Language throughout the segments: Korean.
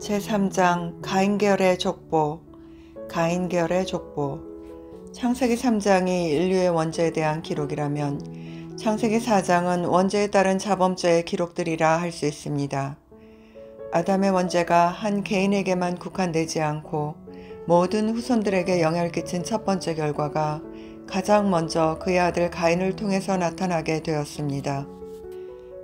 제3장 가인계열의 족보 가인계열의 족보 창세기 3장이 인류의 원죄에 대한 기록이라면 창세기 4장은 원죄에 따른 자범죄의 기록들이라 할 수 있습니다. 아담의 원죄가 한 개인에게만 국한되지 않고 모든 후손들에게 영향을 끼친 첫 번째 결과가 가장 먼저 그의 아들 가인을 통해서 나타나게 되었습니다.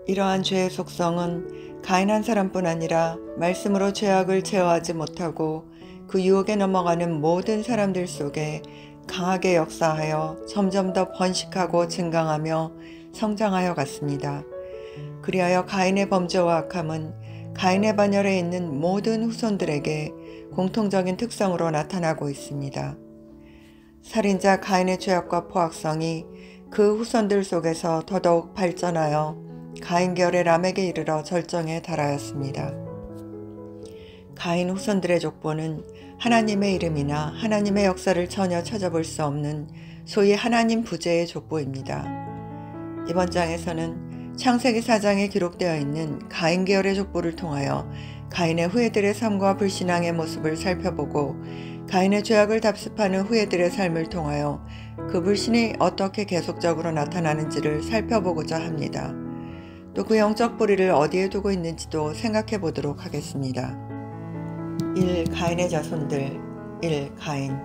이러한 죄의 속성은 가인 한 사람뿐 아니라 말씀으로 죄악을 제어하지 못하고 그 유혹에 넘어가는 모든 사람들 속에 강하게 역사하여 점점 더 번식하고 증강하며 성장하여 갔습니다. 그리하여 가인의 범죄와 악함은 가인의 반열에 있는 모든 후손들에게 공통적인 특성으로 나타나고 있습니다. 살인자 가인의 죄악과 포악성이 그 후손들 속에서 더더욱 발전하여 가인결의 람에게 이르러 절정에 달하였습니다. 가인 후손들의 족보는 하나님의 이름이나 하나님의 역사를 전혀 찾아볼 수 없는 소위 하나님 부재의 족보입니다. 이번 장에서는 창세기 4장에 기록되어 있는 가인 계열의 족보를 통하여 가인의 후예들의 삶과 불신앙의 모습을 살펴보고 가인의 죄악을 답습하는 후예들의 삶을 통하여 그 불신이 어떻게 계속적으로 나타나는지를 살펴보고자 합니다. 또 그 영적 뿌리를 어디에 두고 있는지도 생각해 보도록 하겠습니다. 1. 가인의 자손들 1. 가인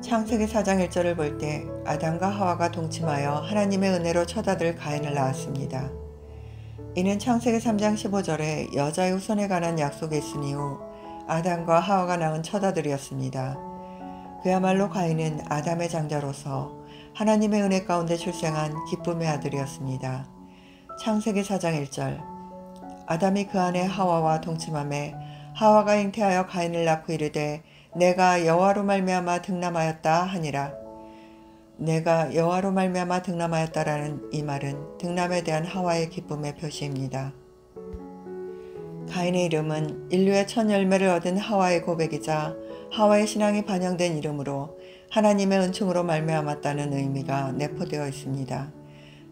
창세기 4장 1절을 볼 때 아담과 하와가 동침하여 하나님의 은혜로 처다들 가인을 낳았습니다. 이는 창세기 3장 15절에 여자의 후손에 관한 약속이 이후 아담과 하와가 낳은 처자들이었습니다. 그야말로 가인은 아담의 장자로서 하나님의 은혜 가운데 출생한 기쁨의 아들이었습니다. 창세기 4장 1절 아담이 그 안에 하와와 동침함에 하와가 잉태하여 가인을 낳고 이르되 내가 여호와로 말미암아 등남하였다 하니라. 내가 여호와로 말미암아 등남하였다라는 이 말은 등남에 대한 하와의 기쁨의 표시입니다. 가인의 이름은 인류의 첫 열매를 얻은 하와의 고백이자 하와의 신앙이 반영된 이름으로 하나님의 은총으로 말미암았다는 의미가 내포되어 있습니다.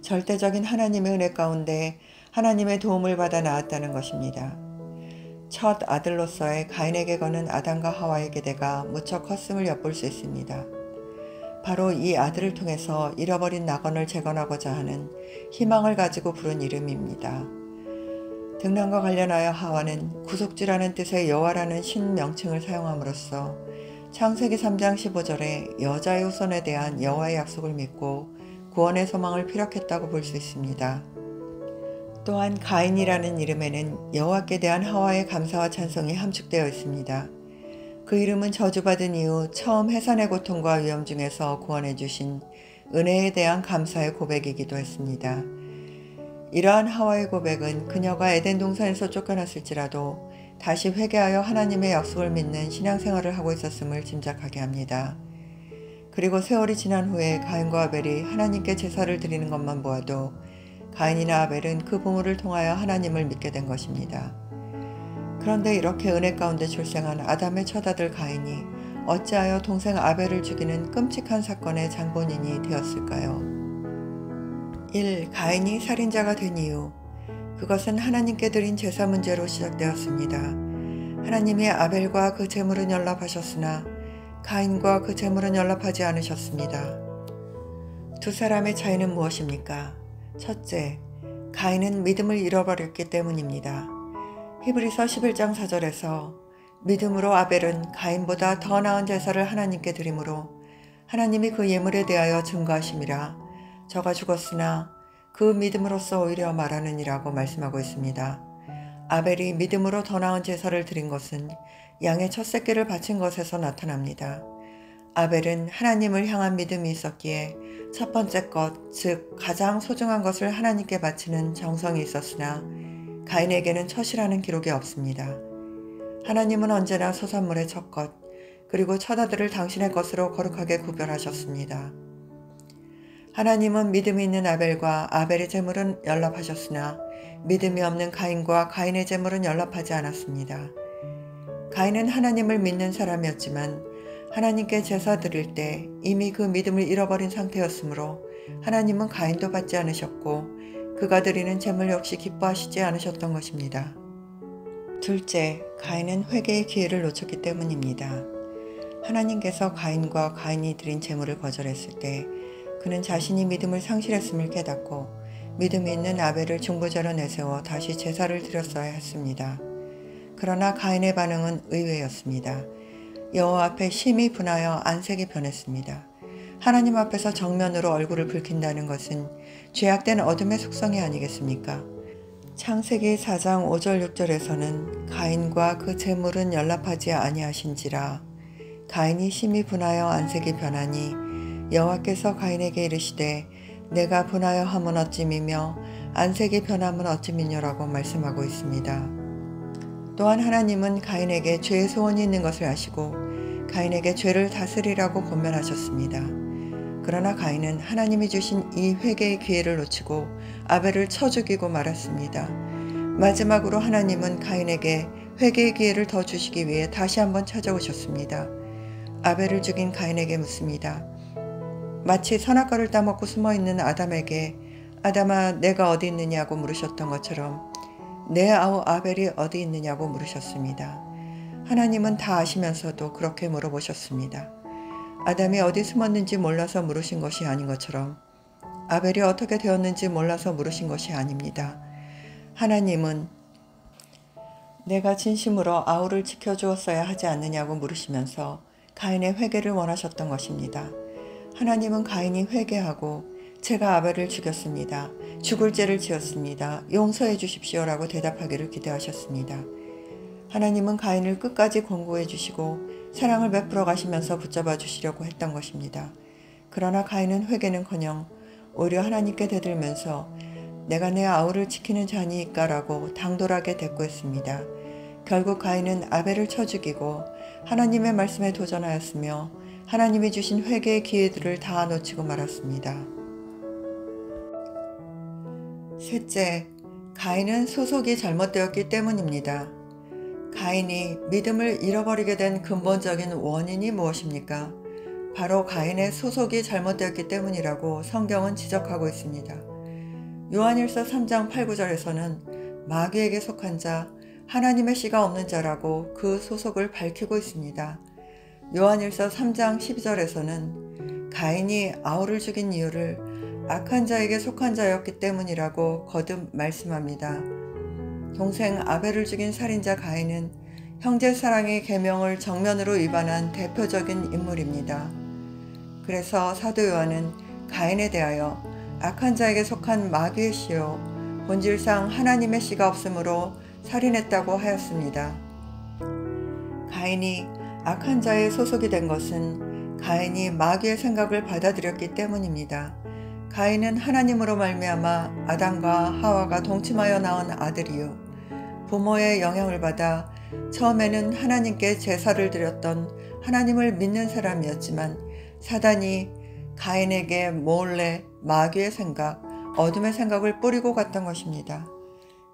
절대적인 하나님의 은혜 가운데 하나님의 도움을 받아 나았다는 것입니다. 첫 아들로서의 가인에게 거는 아담과 하와의 계대가 무척 컸음을 엿볼 수 있습니다. 바로 이 아들을 통해서 잃어버린 낙원을 재건하고자 하는 희망을 가지고 부른 이름입니다. 등남과 관련하여 하와는 구속주라는 뜻의 여호와라는 신명칭을 사용함으로써 창세기 3장 15절에 여자의 후손에 대한 여호와의 약속을 믿고 구원의 소망을 피력했다고 볼 수 있습니다. 또한 가인이라는 이름에는 여호와께 대한 하와의 감사와 찬송이 함축되어 있습니다. 그 이름은 저주받은 이후 처음 해산의 고통과 위험 중에서 구원해 주신 은혜에 대한 감사의 고백이기도 했습니다. 이러한 하와의 고백은 그녀가 에덴 동산에서 쫓겨났을지라도 다시 회개하여 하나님의 약속을 믿는 신앙생활을 하고 있었음을 짐작하게 합니다. 그리고 세월이 지난 후에 가인과 아벨이 하나님께 제사를 드리는 것만 보아도 가인이나 아벨은 그 부모를 통하여 하나님을 믿게 된 것입니다. 그런데 이렇게 은혜 가운데 출생한 아담의 처다들 가인이 어찌하여 동생 아벨을 죽이는 끔찍한 사건의 장본인이 되었을까요? 1. 가인이 살인자가 된 이유 그것은 하나님께 드린 제사 문제로 시작되었습니다. 하나님이 아벨과 그 재물은 연락하셨으나 가인과 그 재물은 연락하지 않으셨습니다. 두 사람의 차이는 무엇입니까? 첫째, 가인은 믿음을 잃어버렸기 때문입니다. 히브리서 11장 4절에서 믿음으로 아벨은 가인보다 더 나은 제사를 하나님께 드림으로 하나님이 그 예물에 대하여 증거하심이라 저가 죽었으나 그 믿음으로써 오히려 말하느니라고 말씀하고 있습니다. 아벨이 믿음으로 더 나은 제사를 드린 것은 양의 첫 새끼를 바친 것에서 나타납니다. 아벨은 하나님을 향한 믿음이 있었기에 첫 번째 것, 즉 가장 소중한 것을 하나님께 바치는 정성이 있었으나 가인에게는 첫이라는 기록이 없습니다. 하나님은 언제나 소산물의 첫 것, 그리고 첫 아들을 당신의 것으로 거룩하게 구별하셨습니다. 하나님은 믿음이 있는 아벨과 아벨의 재물은 연락하셨으나 믿음이 없는 가인과 가인의 재물은 연락하지 않았습니다. 가인은 하나님을 믿는 사람이었지만 하나님께 제사 드릴 때 이미 그 믿음을 잃어버린 상태였으므로 하나님은 가인도 받지 않으셨고 그가 드리는 재물 역시 기뻐하시지 않으셨던 것입니다. 둘째, 가인은 회개의 기회를 놓쳤기 때문입니다. 하나님께서 가인과 가인이 드린 제물을 거절했을 때 그는 자신이 믿음을 상실했음을 깨닫고 믿음이 있는 아벨을 중보자로 내세워 다시 제사를 드렸어야 했습니다. 그러나 가인의 반응은 의외였습니다. 여호와 앞에 심히 분하여 안색이 변했습니다. 하나님 앞에서 정면으로 얼굴을 붉힌다는 것은 죄악된 어둠의 속성이 아니겠습니까? 창세기 4장 5절 6절에서는 가인과 그 재물은 연락하지 아니하신지라 가인이 심히 분하여 안색이 변하니 여호와께서 가인에게 이르시되 내가 분하여 함은 어찌미며 안색이 변함은 어찌미뇨라고 말씀하고 있습니다. 또한 하나님은 가인에게 죄의 소원이 있는 것을 아시고 가인에게 죄를 다스리라고 권면하셨습니다. 그러나 가인은 하나님이 주신 이 회개의 기회를 놓치고 아벨을 쳐 죽이고 말았습니다. 마지막으로 하나님은 가인에게 회개의 기회를 더 주시기 위해 다시 한번 찾아오셨습니다. 아벨을 죽인 가인에게 묻습니다. 마치 선악과를 따먹고 숨어 있는 아담에게 아담아 내가 어디 있느냐고 물으셨던 것처럼 내 아우 아벨이 어디 있느냐고 물으셨습니다. 하나님은 다 아시면서도 그렇게 물어보셨습니다. 아담이 어디 숨었는지 몰라서 물으신 것이 아닌 것처럼 아벨이 어떻게 되었는지 몰라서 물으신 것이 아닙니다. 하나님은 내가 진심으로 아우를 지켜주었어야 하지 않느냐고 물으시면서 가인의 회개를 원하셨던 것입니다. 하나님은 가인이 회개하고 제가 아벨을 죽였습니다. 죽을 죄를 지었습니다. 용서해 주십시오라고 대답하기를 기대하셨습니다. 하나님은 가인을 끝까지 권고해 주시고 사랑을 베풀어 가시면서 붙잡아 주시려고 했던 것입니다. 그러나 가인은 회개는커녕 오히려 하나님께 대들면서 내가 내 아우를 지키는 자니까라고 당돌하게 대꾸했습니다. 결국 가인은 아벨을 쳐 죽이고 하나님의 말씀에 도전하였으며 하나님이 주신 회개의 기회들을 다 놓치고 말았습니다. 셋째, 가인은 소속이 잘못되었기 때문입니다. 가인이 믿음을 잃어버리게 된 근본적인 원인이 무엇입니까? 바로 가인의 소속이 잘못되었기 때문이라고 성경은 지적하고 있습니다. 요한일서 3장 8, 9절에서는 마귀에게 속한 자, 하나님의 씨가 없는 자라고 그 소속을 밝히고 있습니다. 요한일서 3장 12절에서는 가인이 아우를 죽인 이유를 악한 자에게 속한 자였기 때문이라고 거듭 말씀합니다. 동생 아벨을 죽인 살인자 가인은 형제 사랑의 계명을 정면으로 위반한 대표적인 인물입니다. 그래서 사도 요한은 가인에 대하여 악한 자에게 속한 마귀의 씨요 본질상 하나님의 씨가 없으므로 살인했다고 하였습니다. 가인이 악한 자의 소속이 된 것은 가인이 마귀의 생각을 받아들였기 때문입니다. 가인은 하나님으로 말미암아 아담과 하와가 동침하여 낳은 아들이요 부모의 영향을 받아 처음에는 하나님께 제사를 드렸던 하나님을 믿는 사람이었지만 사단이 가인에게 몰래 마귀의 생각, 어둠의 생각을 뿌리고 갔던 것입니다.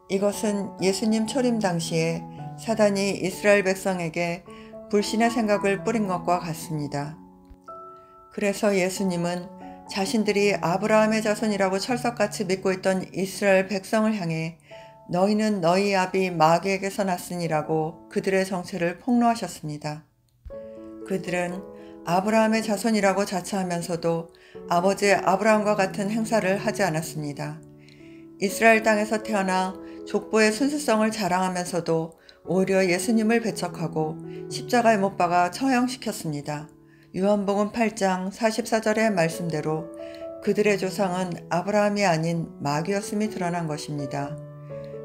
이것은 예수님 초림 당시에 사단이 이스라엘 백성에게 불신의 생각을 뿌린 것과 같습니다. 그래서 예수님은 자신들이 아브라함의 자손이라고 철석같이 믿고 있던 이스라엘 백성을 향해 너희는 너희 아비 마귀에게서 났으니라고 그들의 정체를 폭로하셨습니다. 그들은 아브라함의 자손이라고 자처하면서도 아버지 아브라함과 같은 행사를 하지 않았습니다. 이스라엘 땅에서 태어나 족보의 순수성을 자랑하면서도 오히려 예수님을 배척하고 십자가에 못 박아 처형시켰습니다. 요한복음 8장 44절의 말씀대로 그들의 조상은 아브라함이 아닌 마귀였음이 드러난 것입니다.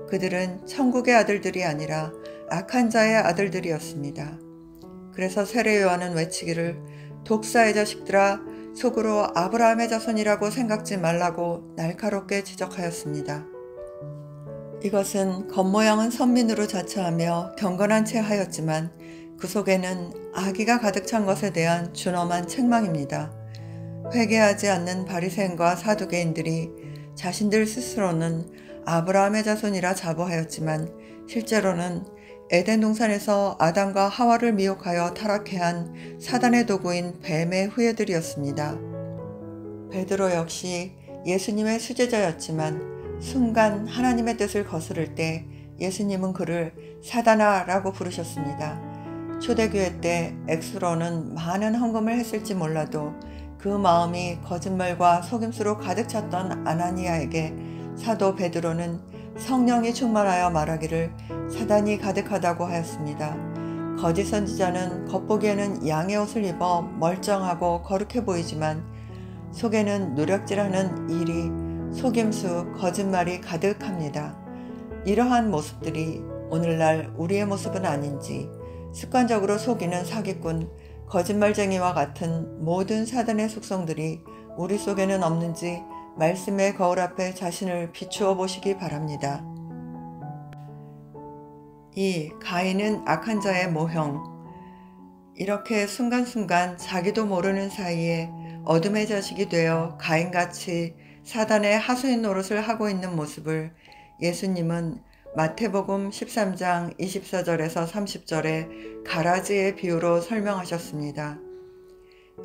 그들은 천국의 아들들이 아니라 악한 자의 아들들이었습니다. 그래서 세례 요한은 외치기를 독사의 자식들아 속으로 아브라함의 자손이라고 생각지 말라고 날카롭게 지적하였습니다. 이것은 겉모양은 선민으로 자처하며 경건한 채 하였지만 그 속에는 악의가 가득 찬 것에 대한 준엄한 책망입니다. 회개하지 않는 바리새인과 사두개인들이 자신들 스스로는 아브라함의 자손이라 자부하였지만 실제로는 에덴 동산에서 아담과 하와를 미혹하여 타락해 한 사단의 도구인 뱀의 후예들이었습니다. 베드로 역시 예수님의 수제자였지만 순간 하나님의 뜻을 거스를 때 예수님은 그를 사다나라고 부르셨습니다. 초대교회 때 엑스로는 많은 헌금을 했을지 몰라도 그 마음이 거짓말과 속임수로 가득 찼던 아나니아에게 사도 베드로는 성령이 충만하여 말하기를 사단이 가득하다고 하였습니다. 거짓 선지자는 겉보기에는 양의 옷을 입어 멀쩡하고 거룩해 보이지만 속에는 노력질하는 일이 속임수, 거짓말이 가득합니다. 이러한 모습들이 오늘날 우리의 모습은 아닌지 습관적으로 속이는 사기꾼, 거짓말쟁이와 같은 모든 사단의 속성들이 우리 속에는 없는지 말씀의 거울 앞에 자신을 비추어 보시기 바랍니다. 이 가인은 악한 자의 모형. 이렇게 순간순간 자기도 모르는 사이에 어둠의 자식이 되어 가인같이 사단의 하수인 노릇을 하고 있는 모습을 예수님은 마태복음 13장 24절에서 30절에 가라지의 비유로 설명하셨습니다.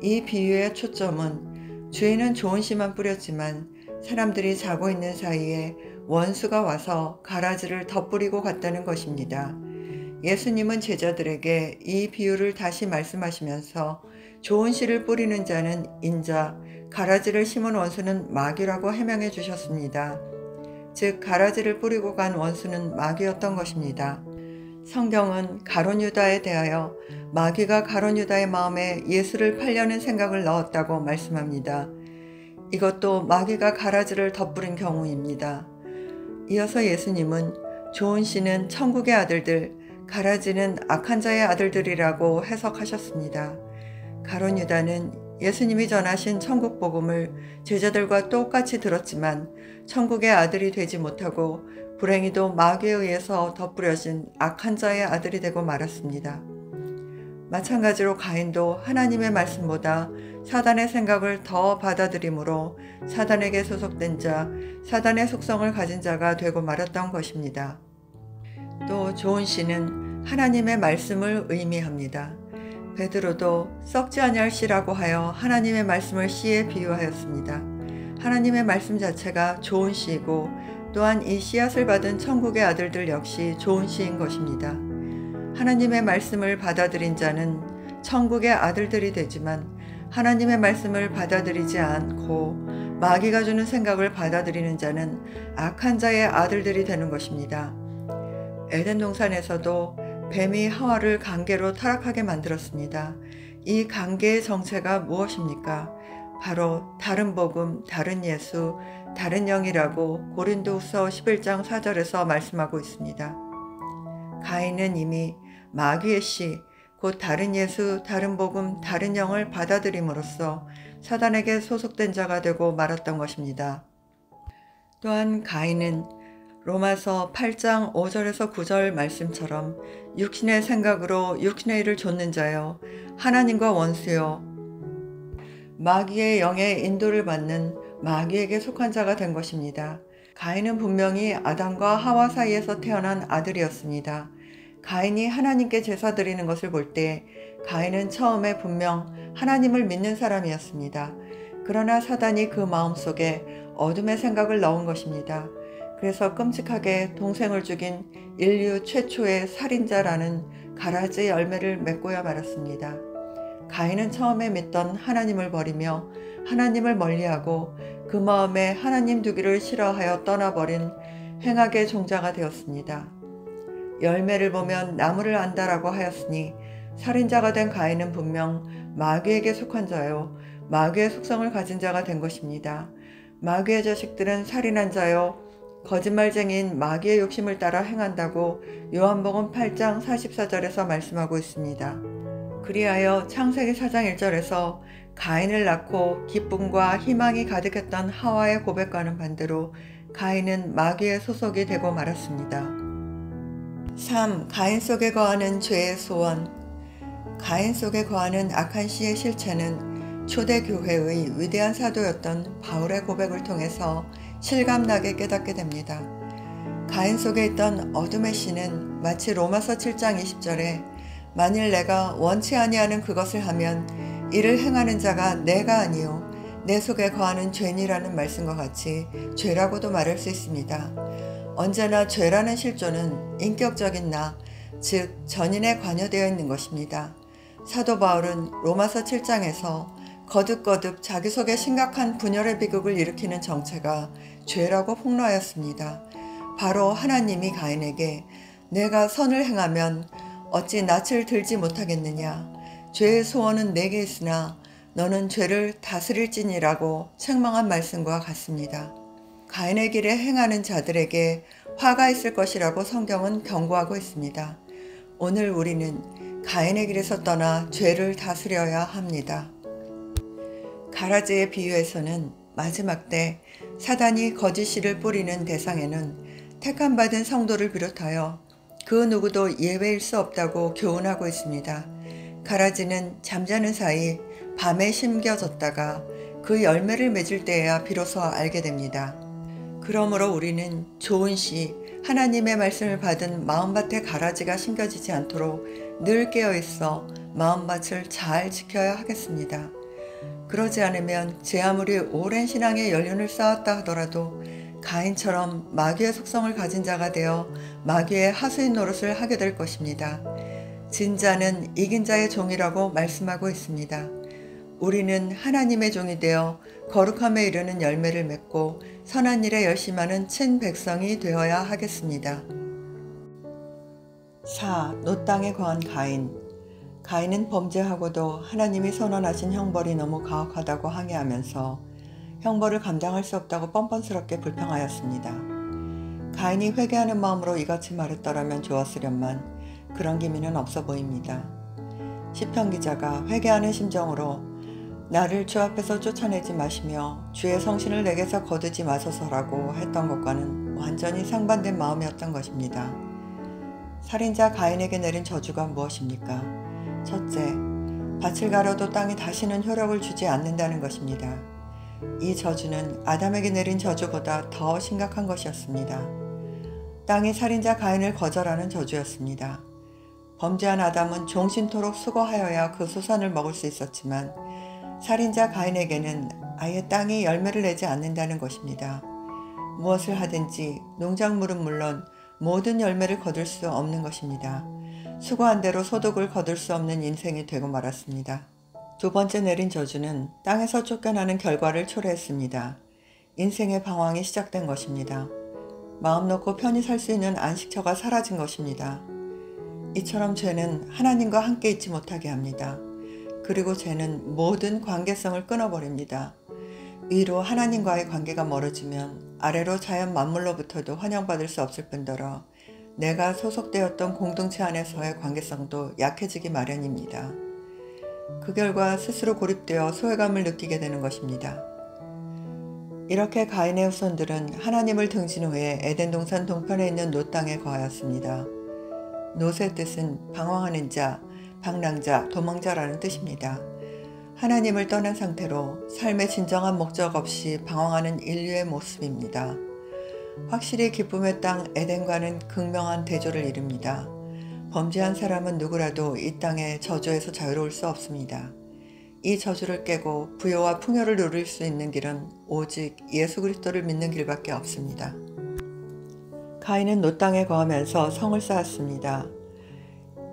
이 비유의 초점은 주인은 좋은 씨만 뿌렸지만 사람들이 자고 있는 사이에 원수가 와서 가라지를 덧뿌리고 갔다는 것입니다. 예수님은 제자들에게 이 비유를 다시 말씀하시면서 좋은 씨를 뿌리는 자는 인자, 가라지를 심은 원수는 마귀라고 해명해 주셨습니다. 즉 가라지를 뿌리고 간 원수는 마귀였던 것입니다. 성경은 가론 유다에 대하여 마귀가 가론 유다의 마음에 예수를 팔려는 생각을 넣었다고 말씀합니다. 이것도 마귀가 가라지를 덧부린 경우입니다. 이어서 예수님은 좋은 씨는 천국의 아들들, 가라지는 악한 자의 아들들이라고 해석하셨습니다. 가론 유다는 예수님이 전하신 천국 복음을 제자들과 똑같이 들었지만 천국의 아들이 되지 못하고 불행히도 마귀에 의해서 덧부려진 악한 자의 아들이 되고 말았습니다. 마찬가지로 가인도 하나님의 말씀보다 사단의 생각을 더 받아들이므로 사단에게 소속된 자, 사단의 속성을 가진 자가 되고 말았던 것입니다. 또 좋은 씨는 하나님의 말씀을 의미합니다. 베드로도 썩지 아니할 씨라고 하여 하나님의 말씀을 씨에 비유하였습니다. 하나님의 말씀 자체가 좋은 씨이고 또한 이 씨앗을 받은 천국의 아들들 역시 좋은 씨인 것입니다. 하나님의 말씀을 받아들인 자는 천국의 아들들이 되지만 하나님의 말씀을 받아들이지 않고 마귀가 주는 생각을 받아들이는 자는 악한 자의 아들들이 되는 것입니다. 에덴 동산에서도 뱀이 하와를 관계로 타락하게 만들었습니다. 이 관계의 정체가 무엇입니까? 바로 다른 복음, 다른 예수, 다른 영이라고 고린도후서 11장 4절에서 말씀하고 있습니다. 가인은 이미 마귀의 씨, 곧 다른 예수, 다른 복음, 다른 영을 받아들임으로써 사단에게 소속된 자가 되고 말았던 것입니다. 또한 가인은 로마서 8장 5절에서 9절 말씀처럼 육신의 생각으로 육신의 일을 좇는 자여 하나님과 원수요 마귀의 영의 인도를 받는 마귀에게 속한 자가 된 것입니다. 가인은 분명히 아담과 하와 사이에서 태어난 아들이었습니다. 가인이 하나님께 제사 드리는 것을 볼 때 가인은 처음에 분명 하나님을 믿는 사람이었습니다. 그러나 사단이 그 마음속에 어둠의 생각을 넣은 것입니다. 그래서 끔찍하게 동생을 죽인 인류 최초의 살인자라는 가라지 열매를 맺고야 말았습니다. 가인은 처음에 믿던 하나님을 버리며 하나님을 멀리하고 그 마음에 하나님 두기를 싫어하여 떠나버린 행악의 종자가 되었습니다. 열매를 보면 나무를 안다라고 하였으니 살인자가 된 가인은 분명 마귀에게 속한 자요 마귀의 속성을 가진 자가 된 것입니다. 마귀의 자식들은 살인한 자요 거짓말쟁인 마귀의 욕심을 따라 행한다고 요한복음 8장 44절에서 말씀하고 있습니다. 그리하여 창세기 4장 1절에서 가인을 낳고 기쁨과 희망이 가득했던 하와의 고백과는 반대로 가인은 마귀의 소속이 되고 말았습니다. 3. 가인 속에 거하는 죄의 소원 가인 속에 거하는 악한 씨의 실체는 초대교회의 위대한 사도였던 바울의 고백을 통해서 실감나게 깨닫게 됩니다. 가인 속에 있던 어둠의 씨는 마치 로마서 7장 20절에 만일 내가 원치 아니하는 그것을 하면 이를 행하는 자가 내가 아니요 내 속에 거하는 죄니라는 말씀과 같이 죄라고도 말할 수 있습니다. 언제나 죄라는 실존은 인격적인 나, 즉 전인에 관여되어 있는 것입니다. 사도 바울은 로마서 7장에서 거듭거듭 자기 속에 심각한 분열의 비극을 일으키는 정체가 죄라고 폭로하였습니다. 바로 하나님이 가인에게 내가 선을 행하면 어찌 낯을 들지 못하겠느냐. 죄의 소원은 내게 있으나 너는 죄를 다스릴지니라고 책망한 말씀과 같습니다. 가인의 길에 행하는 자들에게 화가 있을 것이라고 성경은 경고하고 있습니다. 오늘 우리는 가인의 길에서 떠나 죄를 다스려야 합니다. 가라지의 비유에서는 마지막 때 사단이 거짓 씨를 뿌리는 대상에는 택함받은 성도를 비롯하여 그 누구도 예외일 수 없다고 교훈하고 있습니다. 가라지는 잠자는 사이 밤에 심겨졌다가 그 열매를 맺을 때에야 비로소 알게 됩니다. 그러므로 우리는 좋은 시, 하나님의 말씀을 받은 마음밭에 가라지가 심겨지지 않도록 늘 깨어있어 마음밭을 잘 지켜야 하겠습니다. 그러지 않으면 제 아무리 오랜 신앙의 연륜을 쌓았다 하더라도 가인처럼 마귀의 속성을 가진 자가 되어 마귀의 하수인 노릇을 하게 될 것입니다. 진자는 이긴 자의 종이라고 말씀하고 있습니다. 우리는 하나님의 종이 되어 거룩함에 이르는 열매를 맺고 선한 일에 열심하는 친 백성이 되어야 하겠습니다. 4. 노 땅에 거한 가인 가인은 범죄하고도 하나님이 선언하신 형벌이 너무 가혹하다고 항의하면서 형벌을 감당할 수 없다고 뻔뻔스럽게 불평하였습니다. 가인이 회개하는 마음으로 이같이 말했더라면 좋았으련만 그런 기미는 없어 보입니다. 시편 기자가 회개하는 심정으로 나를 주 앞에서 쫓아내지 마시며 주의 성신을 내게서 거두지 마소서라고 했던 것과는 완전히 상반된 마음이었던 것입니다. 살인자 가인에게 내린 저주가 무엇입니까? 첫째, 밭을 가려도 땅이 다시는 효력을 주지 않는다는 것입니다. 이 저주는 아담에게 내린 저주보다 더 심각한 것이었습니다. 땅이 살인자 가인을 거절하는 저주였습니다. 범죄한 아담은 종신토록 수고하여야 그 수산을 먹을 수 있었지만 살인자 가인에게는 아예 땅이 열매를 내지 않는다는 것입니다. 무엇을 하든지 농작물은 물론 모든 열매를 거둘 수 없는 것입니다. 수고한 대로 소득을 거둘 수 없는 인생이 되고 말았습니다. 두 번째 내린 저주는 땅에서 쫓겨나는 결과를 초래했습니다. 인생의 방황이 시작된 것입니다. 마음 놓고 편히 살 수 있는 안식처가 사라진 것입니다. 이처럼 죄는 하나님과 함께 있지 못하게 합니다. 그리고 죄는 모든 관계성을 끊어버립니다. 위로 하나님과의 관계가 멀어지면 아래로 자연 만물로부터도 환영받을 수 없을 뿐더러 내가 소속되었던 공동체 안에서의 관계성도 약해지기 마련입니다. 그 결과 스스로 고립되어 소외감을 느끼게 되는 것입니다. 이렇게 가인의 후손들은 하나님을 등진 후에 에덴 동산 동편에 있는 놋 땅에 거하였습니다. 놋의 뜻은 방황하는 자, 방랑자, 도망자라는 뜻입니다. 하나님을 떠난 상태로 삶의 진정한 목적 없이 방황하는 인류의 모습입니다. 확실히 기쁨의 땅 에덴과는 극명한 대조를 이룹니다. 범죄한 사람은 누구라도 이 땅의 저주에서 자유로울 수 없습니다. 이 저주를 깨고 부요와 풍요를 누릴 수 있는 길은 오직 예수 그리스도를 믿는 길밖에 없습니다. 가인은 놋 땅에 거하면서 성을 쌓았습니다.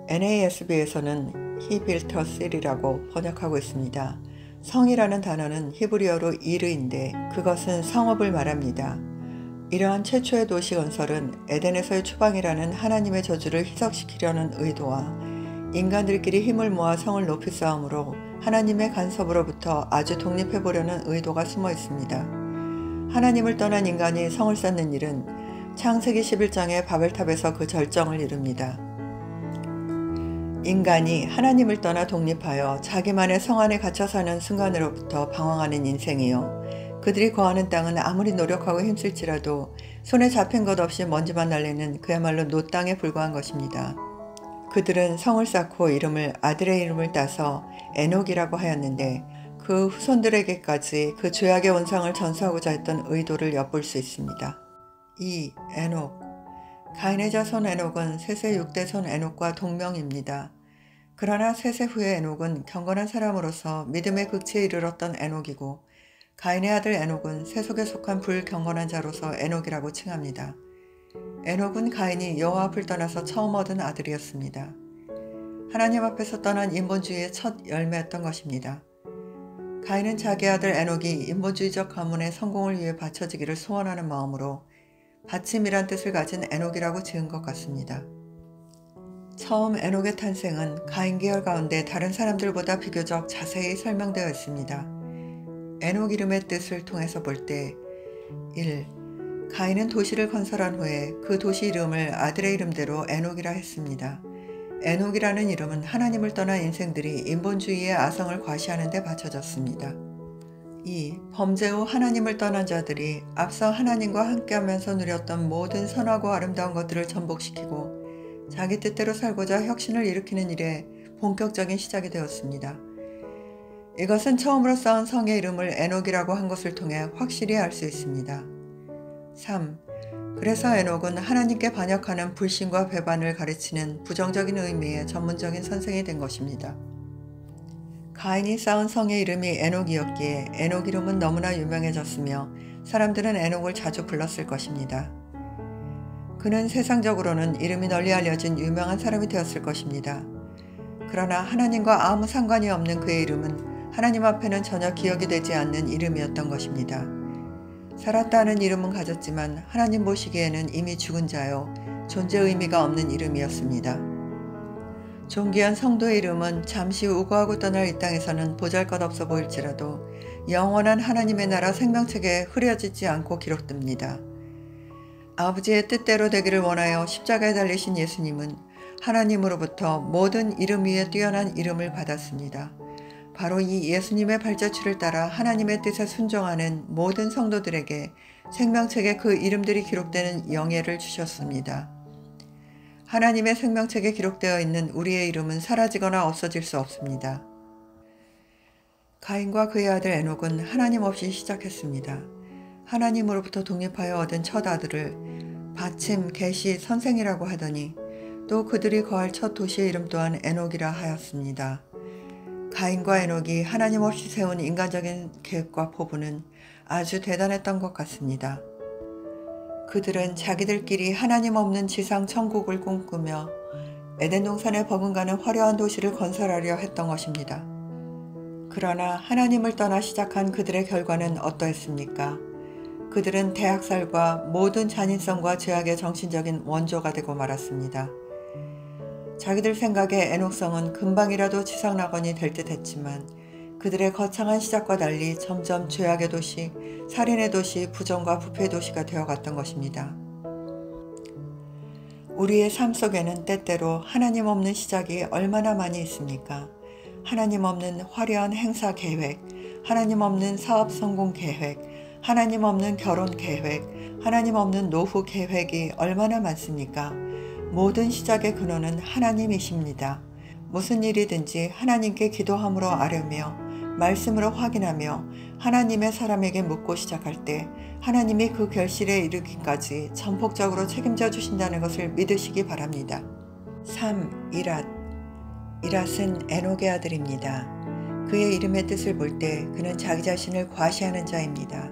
NASB에서는 city라고 번역하고 있습니다. 성이라는 단어는 히브리어로 עיר인데 그것은 성읍을 말합니다. 이러한 최초의 도시 건설은 에덴에서의 추방이라는 하나님의 저주를 희석시키려는 의도와 인간들끼리 힘을 모아 성을 높이 쌓음으로 하나님의 간섭으로부터 아주 독립해보려는 의도가 숨어 있습니다. 하나님을 떠난 인간이 성을 쌓는 일은 창세기 11장의 바벨탑에서 그 절정을 이룹니다. 인간이 하나님을 떠나 독립하여 자기만의 성 안에 갇혀 사는 순간으로부터 방황하는 인생이요. 그들이 거하는 땅은 아무리 노력하고 힘쓸지라도 손에 잡힌 것 없이 먼지만 날리는 그야말로 놋 땅에 불과한 것입니다. 그들은 성을 쌓고 이름을 아들의 이름을 따서 에녹이라고 하였는데 그 후손들에게까지 그 죄악의 원상을 전수하고자 했던 의도를 엿볼 수 있습니다. 2. 에녹 가인의 자손 에녹은 셋의 6대 손 에녹과 동명입니다. 그러나 셋의 후예 에녹은 경건한 사람으로서 믿음의 극치에 이르렀던 에녹이고 가인의 아들 에녹은 세속에 속한 불경건한 자로서 에녹이라고 칭합니다. 에녹은 가인이 여호와 앞을 떠나서 처음 얻은 아들이었습니다. 하나님 앞에서 떠난 인본주의의 첫 열매였던 것입니다. 가인은 자기 아들 에녹이 인본주의적 가문의 성공을 위해 바쳐지기를 소원하는 마음으로 받침이란 뜻을 가진 에녹이라고 지은 것 같습니다. 처음 에녹의 탄생은 가인 계열 가운데 다른 사람들보다 비교적 자세히 설명되어 있습니다. 에녹 이름의 뜻을 통해서 볼 때 1. 가인은 도시를 건설한 후에 그 도시 이름을 아들의 이름대로 에녹이라 했습니다. 에녹이라는 이름은 하나님을 떠난 인생들이 인본주의의 아성을 과시하는 데 바쳐졌습니다. 2. 범죄 후 하나님을 떠난 자들이 앞서 하나님과 함께하면서 누렸던 모든 선하고 아름다운 것들을 전복시키고 자기 뜻대로 살고자 혁신을 일으키는 일에 본격적인 시작이 되었습니다. 이것은 처음으로 쌓은 성의 이름을 에녹이라고 한 것을 통해 확실히 알 수 있습니다. 3. 그래서 에녹은 하나님께 반역하는 불신과 배반을 가르치는 부정적인 의미의 전문적인 선생이 된 것입니다. 가인이 쌓은 성의 이름이 에녹이었기에 에녹 이름은 너무나 유명해졌으며 사람들은 에녹을 자주 불렀을 것입니다. 그는 세상적으로는 이름이 널리 알려진 유명한 사람이 되었을 것입니다. 그러나 하나님과 아무 상관이 없는 그의 이름은 하나님 앞에는 전혀 기억이 되지 않는 이름이었던 것입니다. 살았다는 이름은 가졌지만 하나님 보시기에는 이미 죽은 자요 존재 의미가 없는 이름이었습니다. 존귀한 성도의 이름은 잠시 우고하고 떠날 이 땅에서는 보잘것없어 보일지라도 영원한 하나님의 나라 생명책에 흐려지지 않고 기록됩니다. 아버지의 뜻대로 되기를 원하여 십자가에 달리신 예수님은 하나님으로부터 모든 이름 위에 뛰어난 이름을 받았습니다. 바로 이 예수님의 발자취를 따라 하나님의 뜻에 순종하는 모든 성도들에게 생명책에 그 이름들이 기록되는 영예를 주셨습니다. 하나님의 생명책에 기록되어 있는 우리의 이름은 사라지거나 없어질 수 없습니다. 가인과 그의 아들 에녹은 하나님 없이 시작했습니다. 하나님으로부터 독립하여 얻은 첫 아들을 바침 게시 선생이라고 하더니 또 그들이 거할 첫 도시의 이름 또한 에녹이라 하였습니다. 가인과 에녹이 하나님 없이 세운 인간적인 계획과 포부는 아주 대단했던 것 같습니다. 그들은 자기들끼리 하나님 없는 지상 천국을 꿈꾸며 에덴 동산에 버금가는 화려한 도시를 건설하려 했던 것입니다. 그러나 하나님을 떠나 시작한 그들의 결과는 어떠했습니까? 그들은 대학살과 모든 잔인성과 죄악의 정신적인 원조가 되고 말았습니다. 자기들 생각에 애녹성은 금방이라도 지상낙원이 될 듯 했지만 그들의 거창한 시작과 달리 점점 죄악의 도시, 살인의 도시, 부정과 부패의 도시가 되어갔던 것입니다. 우리의 삶 속에는 때때로 하나님 없는 시작이 얼마나 많이 있습니까? 하나님 없는 화려한 행사 계획, 하나님 없는 사업 성공 계획, 하나님 없는 결혼 계획, 하나님 없는 노후 계획이 얼마나 많습니까? 모든 시작의 근원은 하나님이십니다. 무슨 일이든지 하나님께 기도함으로 아뢰며 말씀으로 확인하며 하나님의 사람에게 묻고 시작할 때 하나님이 그 결실에 이르기까지 전폭적으로 책임져 주신다는 것을 믿으시기 바랍니다. 3. 이랏 이랏은 에녹의 아들입니다. 그의 이름의 뜻을 볼 때 그는 자기 자신을 과시하는 자입니다.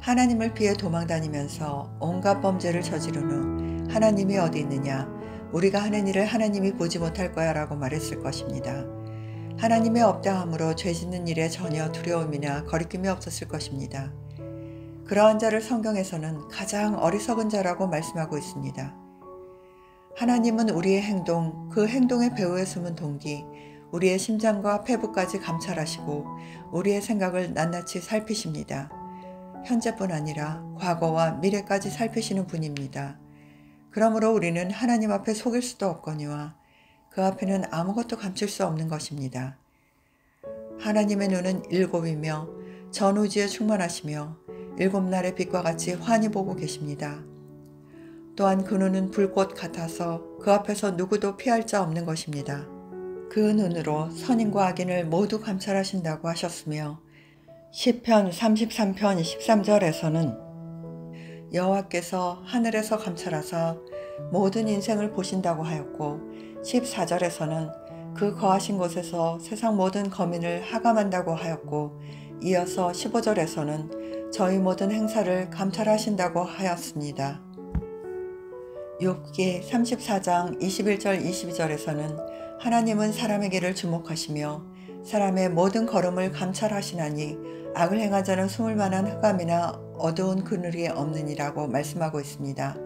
하나님을 피해 도망다니면서 온갖 범죄를 저지른 후 하나님이 어디 있느냐 우리가 하는 일을 하나님이 보지 못할 거야 라고 말했을 것입니다. 하나님의 없다함으로 죄 짓는 일에 전혀 두려움이나 거리낌이 없었을 것입니다. 그러한 자를 성경에서는 가장 어리석은 자라고 말씀하고 있습니다. 하나님은 우리의 행동, 그 행동의 배후에 숨은 동기, 우리의 심장과 폐부까지 감찰하시고 우리의 생각을 낱낱이 살피십니다. 현재뿐 아니라 과거와 미래까지 살피시는 분입니다. 그러므로 우리는 하나님 앞에 속일 수도 없거니와 그 앞에는 아무것도 감출 수 없는 것입니다. 하나님의 눈은 일곱이며 전우지에 충만하시며 일곱 날의 빛과 같이 환히 보고 계십니다. 또한 그 눈은 불꽃 같아서 그 앞에서 누구도 피할 자 없는 것입니다. 그 눈으로 선인과 악인을 모두 감찰하신다고 하셨으며 시편 33편 13절에서는 여호와께서 하늘에서 감찰하사 모든 인생을 보신다고 하였고 14절에서는 그 거하신 곳에서 세상 모든 거민을 하감한다고 하였고 이어서 15절에서는 저희 모든 행사를 감찰하신다고 하였습니다. 욥기 34장 21절 22절에서는 하나님은 사람의 길을 주목하시며 사람의 모든 걸음을 감찰하시나니 악을 행한 자는 숨을 만한 흑암이나 어두운 그늘이 없느니라고 말씀하고 있습니다.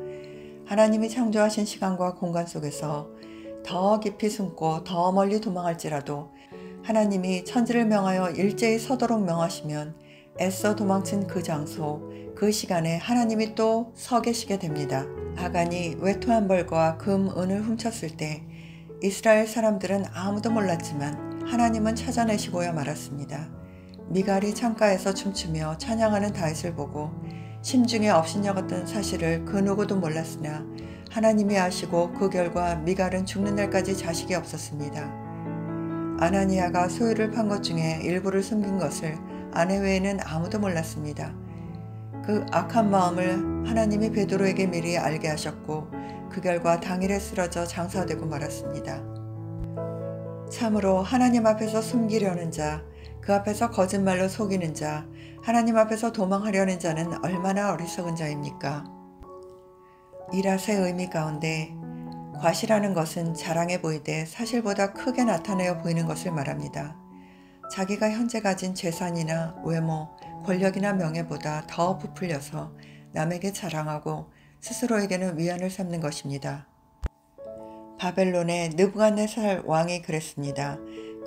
하나님이 창조하신 시간과 공간 속에서 더 깊이 숨고 더 멀리 도망할지라도 하나님이 천지를 명하여 일제히 서도록 명하시면 애써 도망친 그 장소, 그 시간에 하나님이 또 서 계시게 됩니다. 아간이 외투한 벌과 금, 은을 훔쳤을 때 이스라엘 사람들은 아무도 몰랐지만 하나님은 찾아내시고야 말았습니다. 미갈이 창가에서 춤추며 찬양하는 다윗을 보고 심중에 업신여겼던 사실을 그 누구도 몰랐으나 하나님이 아시고 그 결과 미갈은 죽는 날까지 자식이 없었습니다. 아나니아가 소유를 판 것 중에 일부를 숨긴 것을 아내 외에는 아무도 몰랐습니다. 그 악한 마음을 하나님이 베드로에게 미리 알게 하셨고 그 결과 당일에 쓰러져 장사되고 말았습니다. 참으로 하나님 앞에서 숨기려는 자, 그 앞에서 거짓말로 속이는 자, 하나님 앞에서 도망하려는 자는 얼마나 어리석은 자입니까? 이라의 의미 가운데 과시라는 것은 자랑해 보이되 사실보다 크게 나타내어 보이는 것을 말합니다. 자기가 현재 가진 재산이나 외모, 권력이나 명예보다 더 부풀려서 남에게 자랑하고 스스로에게는 위안을 삼는 것입니다. 바벨론의 느부갓네살 왕이 그랬습니다.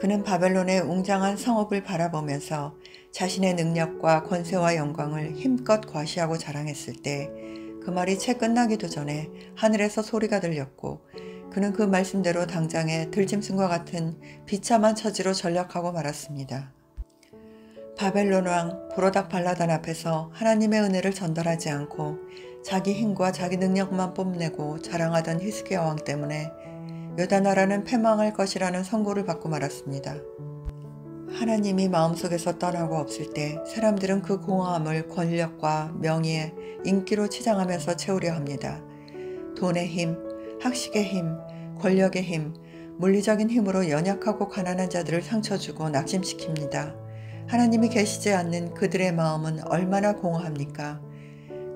그는 바벨론의 웅장한 성읍을 바라보면서 자신의 능력과 권세와 영광을 힘껏 과시하고 자랑했을 때 그 말이 채 끝나기도 전에 하늘에서 소리가 들렸고 그는 그 말씀대로 당장에 들짐승과 같은 비참한 처지로 전락하고 말았습니다. 바벨론 왕 브로닥 발라단 앞에서 하나님의 은혜를 전달하지 않고 자기 힘과 자기 능력만 뽐내고 자랑하던 히스기야 왕 때문에 유다 나라는 패망할 것이라는 선고를 받고 말았습니다. 하나님이 마음속에서 떠나고 없을 때 사람들은 그 공허함을 권력과 명예, 인기로 치장하면서 채우려 합니다. 돈의 힘, 학식의 힘, 권력의 힘, 물리적인 힘으로 연약하고 가난한 자들을 상처주고 낙심시킵니다. 하나님이 계시지 않는 그들의 마음은 얼마나 공허합니까?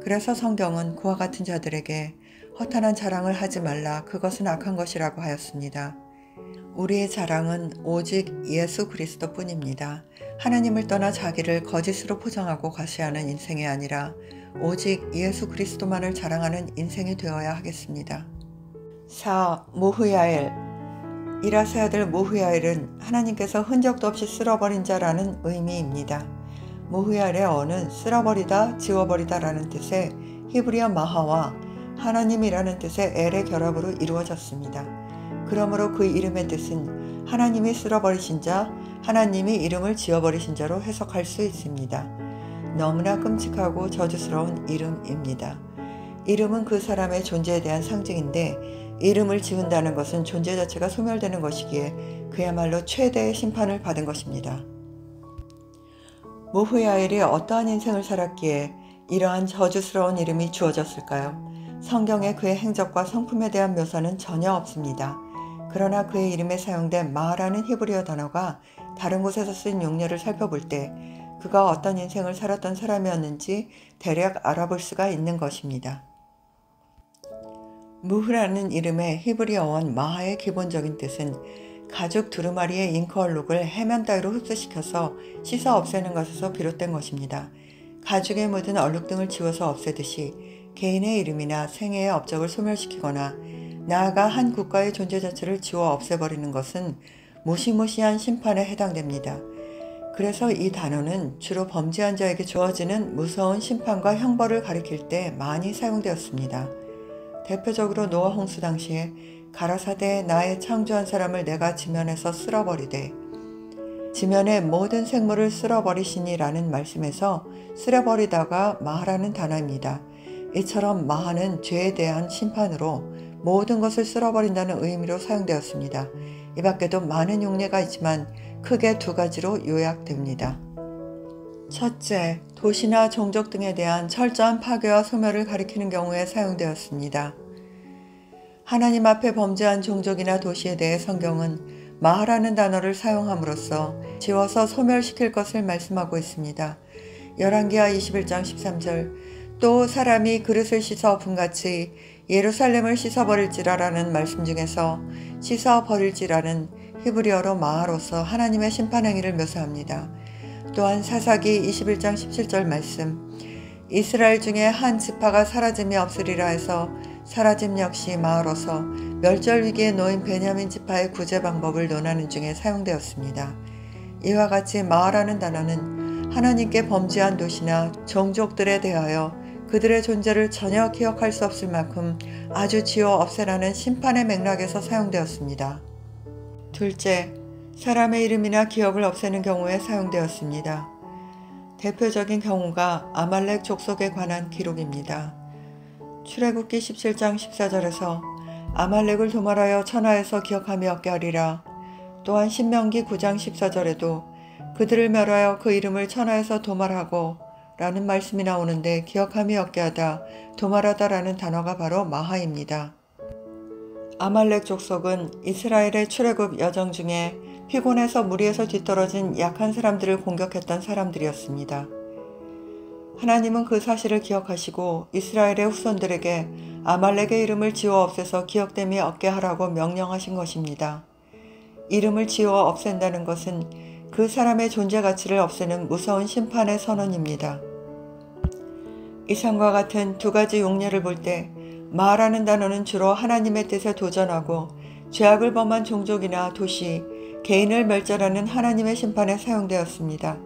그래서 성경은 그와 같은 자들에게 허탄한 자랑을 하지 말라 그것은 악한 것이라고 하였습니다. 우리의 자랑은 오직 예수 그리스도 뿐입니다. 하나님을 떠나 자기를 거짓으로 포장하고 과시하는 인생이 아니라 오직 예수 그리스도만을 자랑하는 인생이 되어야 하겠습니다. 4. 모흐야엘 이라세 아들 모흐야엘은 하나님께서 흔적도 없이 쓸어버린 자라는 의미입니다. 모흐야엘의 어는 쓸어버리다, 지워버리다 라는 뜻의 히브리어 마하와 하나님이라는 뜻의 엘의 결합으로 이루어졌습니다. 그러므로 그 이름의 뜻은 하나님이 쓸어버리신 자, 하나님이 이름을 지어버리신 자로 해석할 수 있습니다. 너무나 끔찍하고 저주스러운 이름입니다. 이름은 그 사람의 존재에 대한 상징인데 이름을 지은다는 것은 존재 자체가 소멸되는 것이기에 그야말로 최대의 심판을 받은 것입니다. 무후야엘이 어떠한 인생을 살았기에 이러한 저주스러운 이름이 주어졌을까요? 성경에 그의 행적과 성품에 대한 묘사는 전혀 없습니다. 그러나 그의 이름에 사용된 마라는 히브리어 단어가 다른 곳에서 쓴 용례를 살펴볼 때 그가 어떤 인생을 살았던 사람이었는지 대략 알아볼 수가 있는 것입니다. 무흐라는 이름의 히브리어원 마하의 기본적인 뜻은 가죽 두루마리의 잉크 얼룩을 해면 따위로 흡수시켜서 씻어 없애는 것에서 비롯된 것입니다. 가죽에 묻은 얼룩 등을 지워서 없애듯이 개인의 이름이나 생애의 업적을 소멸시키거나 나아가 한 국가의 존재 자체를 지워 없애버리는 것은 무시무시한 심판에 해당됩니다. 그래서 이 단어는 주로 범죄한 자에게 주어지는 무서운 심판과 형벌을 가리킬 때 많이 사용되었습니다. 대표적으로 노아 홍수 당시에 가라사대 나의 창조한 사람을 내가 지면에서 쓸어버리되 지면의 모든 생물을 쓸어버리시니라는 말씀에서 쓸어버리다가 마하라는 단어입니다. 이처럼 마하는 죄에 대한 심판으로 모든 것을 쓸어버린다는 의미로 사용되었습니다. 이 밖에도 많은 용례가 있지만 크게 두 가지로 요약됩니다. 첫째, 도시나 종족 등에 대한 철저한 파괴와 소멸을 가리키는 경우에 사용되었습니다. 하나님 앞에 범죄한 종족이나 도시에 대해 성경은 마하라는 단어를 사용함으로써 지워서 소멸시킬 것을 말씀하고 있습니다. 열왕기하 21장 13절 또 사람이 그릇을 씻어 엎음같이 예루살렘을 씻어버릴지라라는 말씀 중에서 씻어버릴지라는 히브리어로 마하로서 하나님의 심판 행위를 묘사합니다. 또한 사사기 21장 17절 말씀 이스라엘 중에 한 지파가 사라짐이 없으리라 해서 사라짐 역시 마하로서 멸절 위기에 놓인 베냐민 지파의 구제 방법을 논하는 중에 사용되었습니다. 이와 같이 마하라는 단어는 하나님께 범죄한 도시나 종족들에 대하여 그들의 존재를 전혀 기억할 수 없을 만큼 아주 지워 없애라는 심판의 맥락에서 사용되었습니다. 둘째, 사람의 이름이나 기억을 없애는 경우에 사용되었습니다. 대표적인 경우가 아말렉 족속에 관한 기록입니다. 출애굽기 17장 14절에서 아말렉을 도말하여 천하에서 기억함이 하리라. 또한 신명기 9장 14절에도 그들을 멸하여 그 이름을 천하에서 도말하고 라는 말씀이 나오는데 기억함이 없게 하다, 도말하다 라는 단어가 바로 마하입니다. 아말렉 족속은 이스라엘의 출애굽 여정 중에 피곤해서 무리에서 뒤떨어진 약한 사람들을 공격했던 사람들이었습니다. 하나님은 그 사실을 기억하시고 이스라엘의 후손들에게 아말렉의 이름을 지워 없애서 기억됨이 없게 하라고 명령하신 것입니다. 이름을 지워 없앤다는 것은 그 사람의 존재 가치를 없애는 무서운 심판의 선언입니다. 이상과 같은 두 가지 용례를 볼 때 말하는 단어는 주로 하나님의 뜻에 도전하고 죄악을 범한 종족이나 도시, 개인을 멸절하는 하나님의 심판에 사용되었습니다.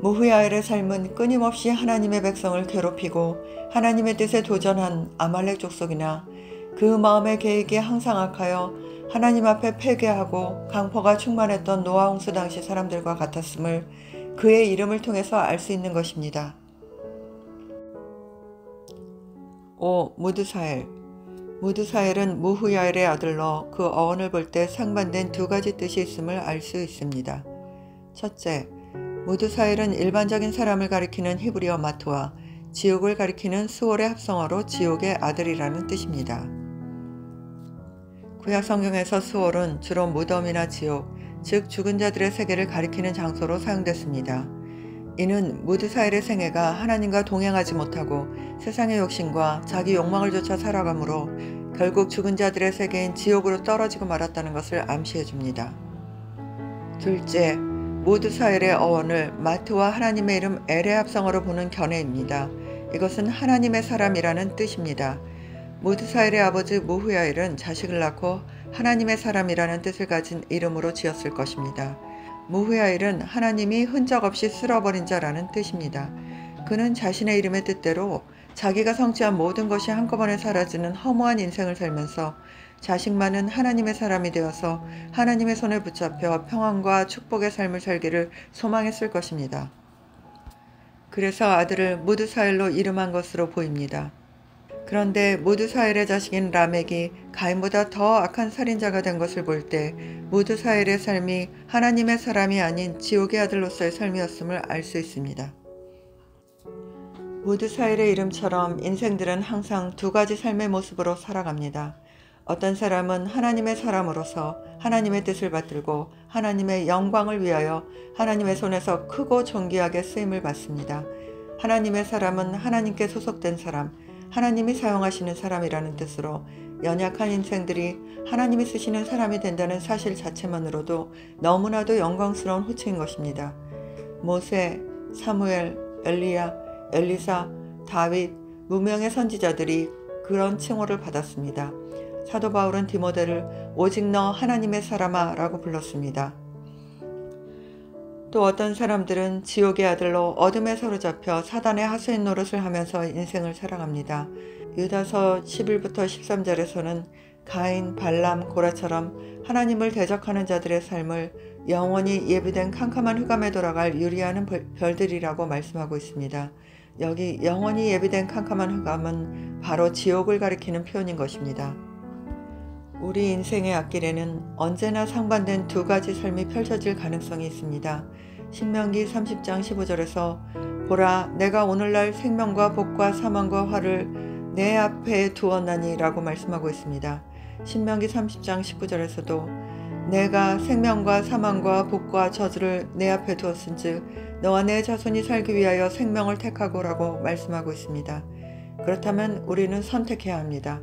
무후야엘의 삶은 끊임없이 하나님의 백성을 괴롭히고 하나님의 뜻에 도전한 아말렉 족속이나 그 마음의 계획이 항상 악하여 하나님 앞에 패괴하고 강포가 충만했던 노아 홍수 당시 사람들과 같았음을 그의 이름을 통해서 알 수 있는 것입니다. 5. 무드사엘 무드사엘은 무후야엘의 아들로 그 어원을 볼 때 상반된 두 가지 뜻이 있음을 알 수 있습니다. 첫째, 무드사엘은 일반적인 사람을 가리키는 히브리어 마토와 지옥을 가리키는 수월의 합성어로 지옥의 아들이라는 뜻입니다. 구약 성경에서 수월은 주로 무덤이나 지옥, 즉 죽은 자들의 세계를 가리키는 장소로 사용됐습니다. 이는 무드사일의 생애가 하나님과 동행하지 못하고 세상의 욕심과 자기 욕망을 쫓아 살아가므로 결국 죽은 자들의 세계인 지옥으로 떨어지고 말았다는 것을 암시해 줍니다. 둘째, 무드사일의 어원을 마트와 하나님의 이름 엘의 합성어로 보는 견해입니다. 이것은 하나님의 사람이라는 뜻입니다. 무드사일의 아버지 무후야일은 자식을 낳고 하나님의 사람이라는 뜻을 가진 이름으로 지었을 것입니다. 무후야일은 하나님이 흔적 없이 쓸어버린 자라는 뜻입니다. 그는 자신의 이름의 뜻대로 자기가 성취한 모든 것이 한꺼번에 사라지는 허무한 인생을 살면서 자식만은 하나님의 사람이 되어서 하나님의 손에 붙잡혀 평안과 축복의 삶을 살기를 소망했을 것입니다. 그래서 아들을 무드사일로 이름한 것으로 보입니다. 그런데 무드사엘의 자식인 라멕이 가인보다 더 악한 살인자가 된 것을 볼때 무드사엘의 삶이 하나님의 사람이 아닌 지옥의 아들로서의 삶이었음을 알 수 있습니다. 무드사엘의 이름처럼 인생들은 항상 두 가지 삶의 모습으로 살아갑니다. 어떤 사람은 하나님의 사람으로서 하나님의 뜻을 받들고 하나님의 영광을 위하여 하나님의 손에서 크고 존귀하게 쓰임을 받습니다. 하나님의 사람은 하나님께 소속된 사람, 하나님이 사용하시는 사람이라는 뜻으로 연약한 인생들이 하나님이 쓰시는 사람이 된다는 사실 자체만으로도 너무나도 영광스러운 호칭인 것입니다. 모세, 사무엘, 엘리야, 엘리사, 다윗, 무명의 선지자들이 그런 칭호를 받았습니다. 사도 바울은 디모데를 오직 너 하나님의 사람아 라고 불렀습니다. 또 어떤 사람들은 지옥의 아들로 어둠에 사로잡혀 사단의 하수인 노릇을 하면서 인생을 살아갑니다. 유다서 11부터 13절에서는 가인, 발람, 고라처럼 하나님을 대적하는 자들의 삶을 영원히 예비된 캄캄한 흑암에 돌아갈 유리하는 별들이라고 말씀하고 있습니다. 여기 영원히 예비된 캄캄한 흑암은 바로 지옥을 가리키는 표현인 것입니다. 우리 인생의 앞길에는 언제나 상반된 두 가지 삶이 펼쳐질 가능성이 있습니다. 신명기 30장 15절에서 보라 내가 오늘날 생명과 복과 사망과 화를 내 앞에 두었나니 라고 말씀하고 있습니다. 신명기 30장 19절에서도 내가 생명과 사망과 복과 저주를 내 앞에 두었은즉 너와 내 자손이 살기 위하여 생명을 택하고라고 말씀하고 있습니다. 그렇다면 우리는 선택해야 합니다.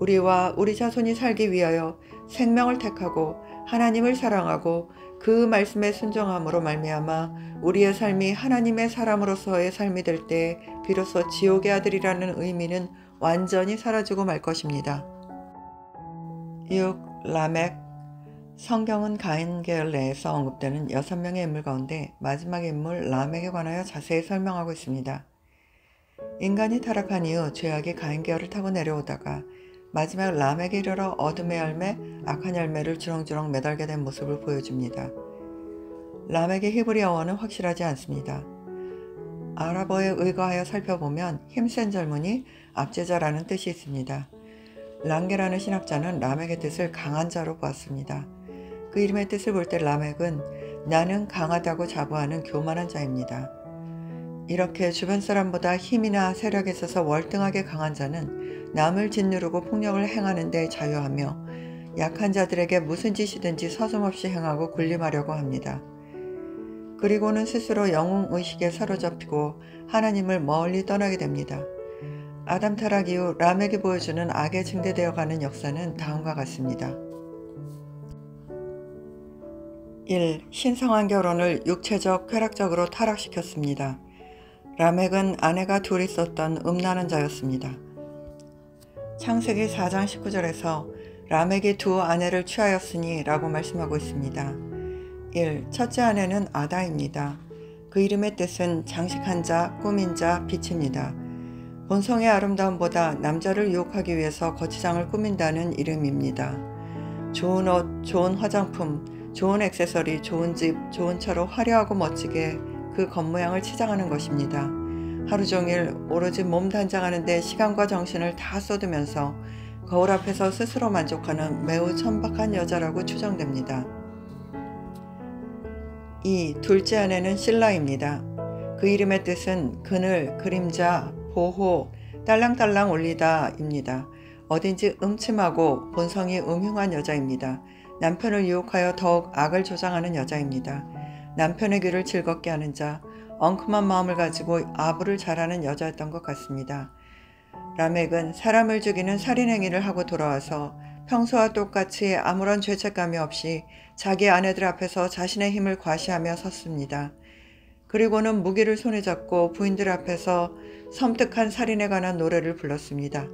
우리와 우리 자손이 살기 위하여 생명을 택하고 하나님을 사랑하고 그 말씀에 순종함으로 말미암아 우리의 삶이 하나님의 사람으로서의 삶이 될 때 비로소 지옥의 아들이라는 의미는 완전히 사라지고 말 것입니다. 6. 라멕 성경은 가인 계열 내에서 언급되는 6명의 인물 가운데 마지막 인물 라멕에 관하여 자세히 설명하고 있습니다. 인간이 타락한 이후 죄악이 가인 계열을 타고 내려오다가 마지막 라멕에 이르러 어둠의 열매, 악한 열매를 주렁주렁 매달게 된 모습을 보여줍니다. 라멕의 히브리 어원은 확실하지 않습니다. 아랍어에 의거하여 살펴보면 힘센 젊은이, 압제자라는 뜻이 있습니다. 랑게라는 신학자는 라멕의 뜻을 강한 자로 보았습니다. 그 이름의 뜻을 볼 때 라멕은 나는 강하다고 자부하는 교만한 자입니다. 이렇게 주변 사람보다 힘이나 세력에 있어서 월등하게 강한 자는 남을 짓누르고 폭력을 행하는 데 자유하며 약한 자들에게 무슨 짓이든지 서슴없이 행하고 군림하려고 합니다. 그리고는 스스로 영웅의식에 사로잡히고 하나님을 멀리 떠나게 됩니다. 아담 타락 이후 람에게 보여주는 악에 증대되어 가는 역사는 다음과 같습니다. 1. 신성한 결혼을 육체적, 쾌락적으로 타락시켰습니다. 라멕은 아내가 둘 있었던 음란한 자였습니다. 창세기 4장 19절에서 라멕이 두 아내를 취하였으니 라고 말씀하고 있습니다. 1. 첫째 아내는 아다입니다. 그 이름의 뜻은 장식한 자, 꾸민 자, 빛입니다. 본성의 아름다움보다 남자를 유혹하기 위해서 거치장을 꾸민다는 이름입니다. 좋은 옷, 좋은 화장품, 좋은 액세서리, 좋은 집, 좋은 차로 화려하고 멋지게 그 겉모양을 치장하는 것입니다. 하루 종일 오로지 몸 단장하는데 시간과 정신을 다 쏟으면서 거울 앞에서 스스로 만족하는 매우 천박한 여자라고 추정됩니다. 이 둘째 아내는 신라입니다. 그 이름의 뜻은 그늘, 그림자, 보호, 딸랑딸랑 올리다입니다. 어딘지 음침하고 본성이 음흉한 여자입니다. 남편을 유혹하여 더욱 악을 조장하는 여자입니다. 남편의 귀를 즐겁게 하는 자, 엉큼한 마음을 가지고 아부를 잘하는 여자였던 것 같습니다. 라멕은 사람을 죽이는 살인 행위를 하고 돌아와서 평소와 똑같이 아무런 죄책감이 없이 자기 아내들 앞에서 자신의 힘을 과시하며 섰습니다. 그리고는 무기를 손에 잡고 부인들 앞에서 섬뜩한 살인에 관한 노래를 불렀습니다.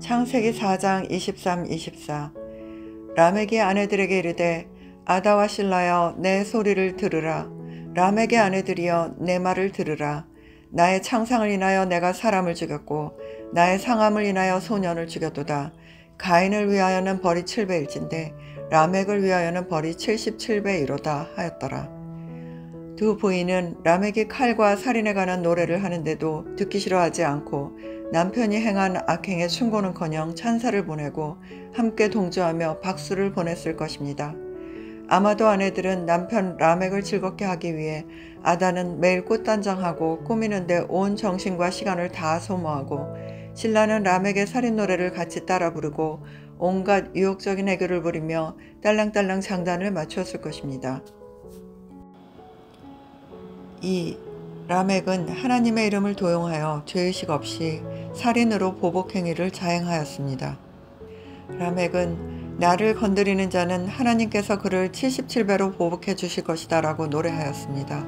창세기 4장 23, 24 라멕이 아내들에게 이르되 아다와 신라여 내 소리를 들으라 라멕의 아내들이여 내 말을 들으라 나의 창상을 인하여 내가 사람을 죽였고 나의 상함을 인하여 소년을 죽였도다 가인을 위하여는 벌이 7배일진데 라멕을 위하여는 벌이 77배이로다 하였더라. 두 부인은 라멕이 칼과 살인에 관한 노래를 하는데도 듣기 싫어하지 않고 남편이 행한 악행에 충고는커녕 찬사를 보내고 함께 동조하며 박수를 보냈을 것입니다. 아마도 아내들은 남편 라멕을 즐겁게 하기 위해 아다는 매일 꽃단장하고 꾸미는데 온 정신과 시간을 다 소모하고 신라는 라멕의 살인 노래를 같이 따라 부르고 온갖 유혹적인 애교를 부리며 딸랑딸랑 장단을 맞추었을 것입니다. 2. 라멕은 하나님의 이름을 도용하여 죄의식 없이 살인으로 보복행위를 자행하였습니다. 라멕은 나를 건드리는 자는 하나님께서 그를 77배로 보복해 주실 것이다 라고 노래하였습니다.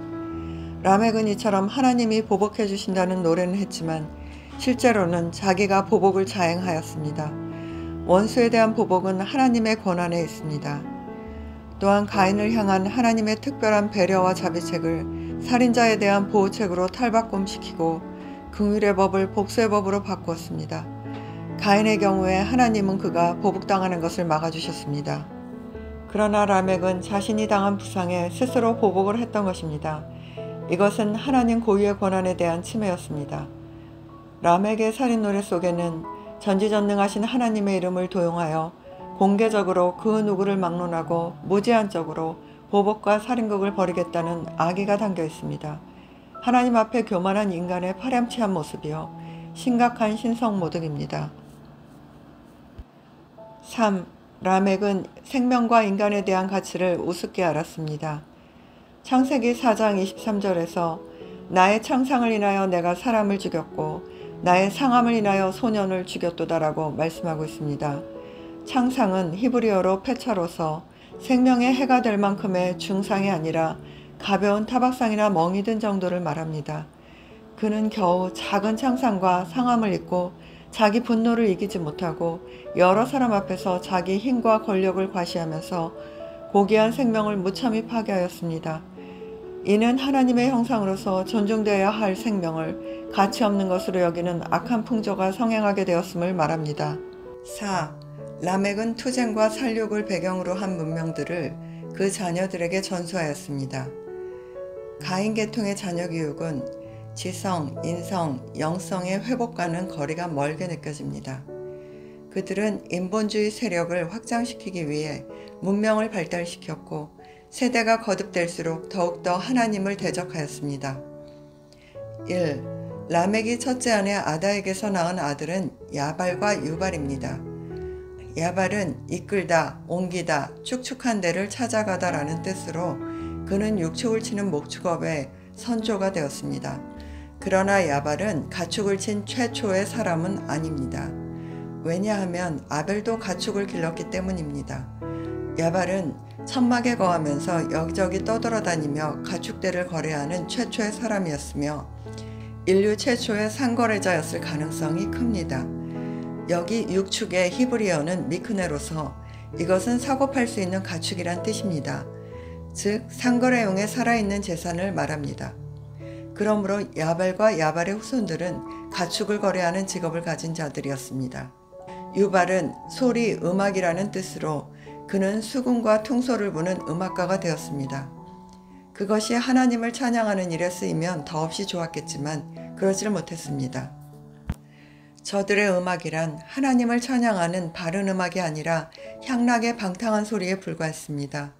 라멕은 이처럼 하나님이 보복해 주신다는 노래는 했지만 실제로는 자기가 보복을 자행하였습니다. 원수에 대한 보복은 하나님의 권한에 있습니다. 또한 가인을 향한 하나님의 특별한 배려와 자비책을 살인자에 대한 보호책으로 탈바꿈시키고 긍휼의 법을 복수의 법으로 바꾸었습니다. 가인의 경우에 하나님은 그가 보복당하는 것을 막아주셨습니다. 그러나 라멕은 자신이 당한 부상에 스스로 보복을 했던 것입니다. 이것은 하나님 고유의 권한에 대한 침해였습니다. 라멕의 살인 노래 속에는 전지전능하신 하나님의 이름을 도용하여 공개적으로 그 누구를 막론하고 무제한적으로 보복과 살인극을 벌이겠다는 악의가 담겨 있습니다. 하나님 앞에 교만한 인간의 파렴치한 모습이요. 심각한 신성 모독입니다. 3. 라멕은 생명과 인간에 대한 가치를 우습게 알았습니다. 창세기 4장 23절에서 나의 창상을 인하여 내가 사람을 죽였고 나의 상함을 인하여 소년을 죽였도다라고 말씀하고 있습니다. 창상은 히브리어로 페차로서 생명의 해가 될 만큼의 중상이 아니라 가벼운 타박상이나 멍이 든 정도를 말합니다. 그는 겨우 작은 창상과 상함을 입고 자기 분노를 이기지 못하고 여러 사람 앞에서 자기 힘과 권력을 과시하면서 고귀한 생명을 무참히 파괴하였습니다. 이는 하나님의 형상으로서 존중되어야 할 생명을 가치 없는 것으로 여기는 악한 풍조가 성행하게 되었음을 말합니다. 4. 라멕은 투쟁과 살육을 배경으로 한 문명들을 그 자녀들에게 전수하였습니다. 가인 계통의 자녀 교육은 지성, 인성, 영성의 회복과는 거리가 멀게 느껴집니다. 그들은 인본주의 세력을 확장시키기 위해 문명을 발달시켰고 세대가 거듭될수록 더욱더 하나님을 대적하였습니다. 1. 라멕이 첫째 아내 아다에게서 낳은 아들은 야발과 유발입니다. 야발은 이끌다, 옮기다, 축축한 데를 찾아가다 라는 뜻으로 그는 육축을 치는 목축업의 선조가 되었습니다. 그러나 야발은 가축을 친 최초의 사람은 아닙니다. 왜냐하면 아벨도 가축을 길렀기 때문입니다. 야발은 천막에 거하면서 여기저기 떠돌아다니며 가축대를 거래하는 최초의 사람이었으며 인류 최초의 상거래자였을 가능성이 큽니다. 여기 육축의 히브리어는 미크네로서 이것은 사고 팔 수 있는 가축이란 뜻입니다. 즉 상거래용의 살아있는 재산을 말합니다. 그러므로 야발과 야발의 후손들은 가축을 거래하는 직업을 가진 자들이었습니다. 유발은 소리, 음악이라는 뜻으로 그는 수군과 퉁소를 부는 음악가가 되었습니다. 그것이 하나님을 찬양하는 일에 쓰이면 더없이 좋았겠지만 그러지를 못했습니다. 저들의 음악이란 하나님을 찬양하는 바른 음악이 아니라 향락의 방탕한 소리에 불과했습니다.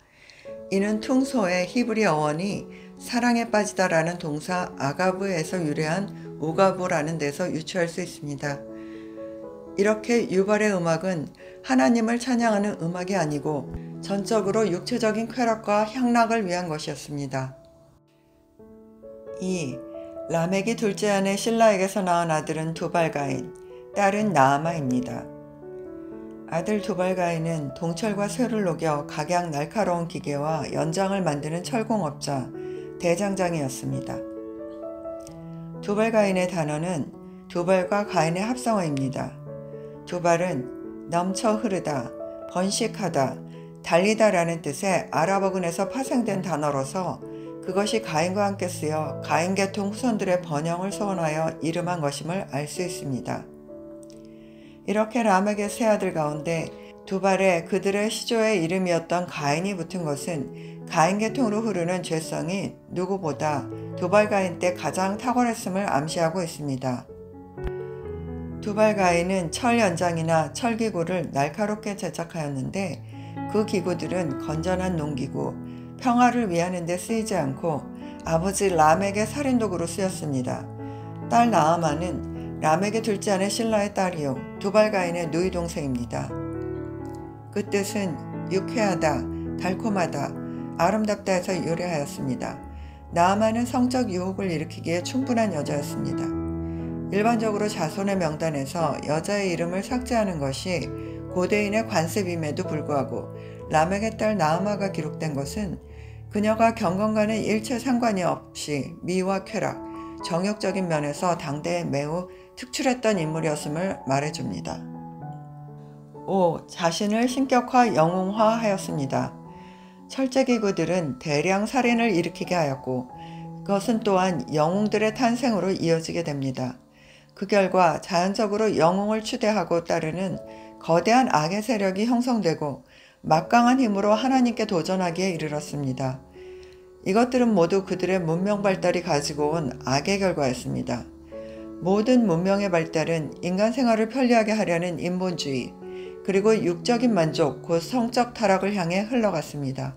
이는 퉁소의 히브리 어원이 사랑에 빠지다라는 동사 아가브에서 유래한 우가브라는 데서 유추할 수 있습니다. 이렇게 유발의 음악은 하나님을 찬양하는 음악이 아니고 전적으로 육체적인 쾌락과 향락을 위한 것이었습니다. 2. 라멕이 둘째 아내 신라에게서 낳은 아들은 두발가인, 딸은 나아마입니다. 아들 두발가인은 동철과 쇠를 녹여 각양 날카로운 기계와 연장을 만드는 철공업자, 대장장이었습니다. 두발가인의 단어는 두발과 가인의 합성어입니다. 두발은 넘쳐 흐르다, 번식하다, 달리다 라는 뜻의 아랍어근에서 파생된 단어로서 그것이 가인과 함께 쓰여 가인 계통 후손들의 번영을 소원하여 이름한 것임을 알 수 있습니다. 이렇게 람에게 세 아들 가운데 두 발에 그들의 시조의 이름이었던 가인이 붙은 것은 가인 계통으로 흐르는 죄성이 누구보다 두발 가인 때 가장 탁월했음을 암시하고 있습니다. 두발 가인은 철 연장이나 철 기구를 날카롭게 제작하였는데 그 기구들은 건전한 농기구, 평화를 위하는 데 쓰이지 않고 아버지 람에게 살인도구로 쓰였습니다. 딸 나아마는 람에게 둘째 아내 신라의 딸이요 두발 가인의 누이 동생입니다. 그 뜻은 유쾌하다, 달콤하다, 아름답다 해서 유래하였습니다. 나아마는 성적 유혹을 일으키기에 충분한 여자였습니다. 일반적으로 자손의 명단에서 여자의 이름을 삭제하는 것이 고대인의 관습임에도 불구하고 라멕의 딸 나아마가 기록된 것은 그녀가 경건과는 일체 상관이 없이 미와 쾌락, 정욕적인 면에서 당대에 매우 특출했던 인물이었음을 말해줍니다. 5. 자신을 신격화 영웅화하였습니다. 철제기구들은 대량 살인을 일으키게 하였고 그것은 또한 영웅들의 탄생으로 이어지게 됩니다. 그 결과 자연적으로 영웅을 추대하고 따르는 거대한 악의 세력이 형성되고 막강한 힘으로 하나님께 도전하기에 이르렀습니다. 이것들은 모두 그들의 문명 발달이 가지고 온 악의 결과였습니다. 모든 문명의 발달은 인간 생활을 편리하게 하려는 인본주의, 그리고 육적인 만족, 곧 성적 타락을 향해 흘러갔습니다.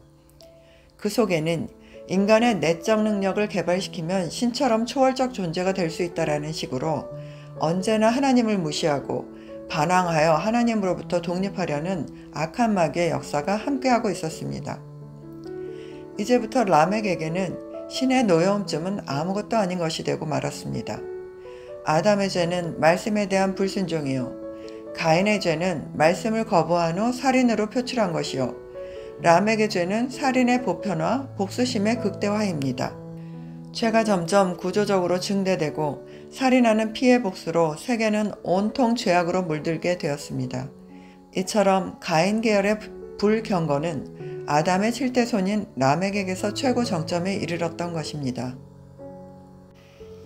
그 속에는 인간의 내적 능력을 개발시키면 신처럼 초월적 존재가 될 수 있다라는 식으로 언제나 하나님을 무시하고 반항하여 하나님으로부터 독립하려는 악한 마귀의 역사가 함께하고 있었습니다. 이제부터 라멕에게는 신의 노여움쯤은 아무것도 아닌 것이 되고 말았습니다. 아담의 죄는 말씀에 대한 불순종이요. 가인의 죄는 말씀을 거부한 후 살인으로 표출한 것이요. 람에게 죄는 살인의 보편화, 복수심의 극대화입니다. 죄가 점점 구조적으로 증대되고 살인하는 피해 복수로 세계는 온통 죄악으로 물들게 되었습니다. 이처럼 가인 계열의 불경건은 아담의 7대 손인 람에게서 최고 정점에 이르렀던 것입니다.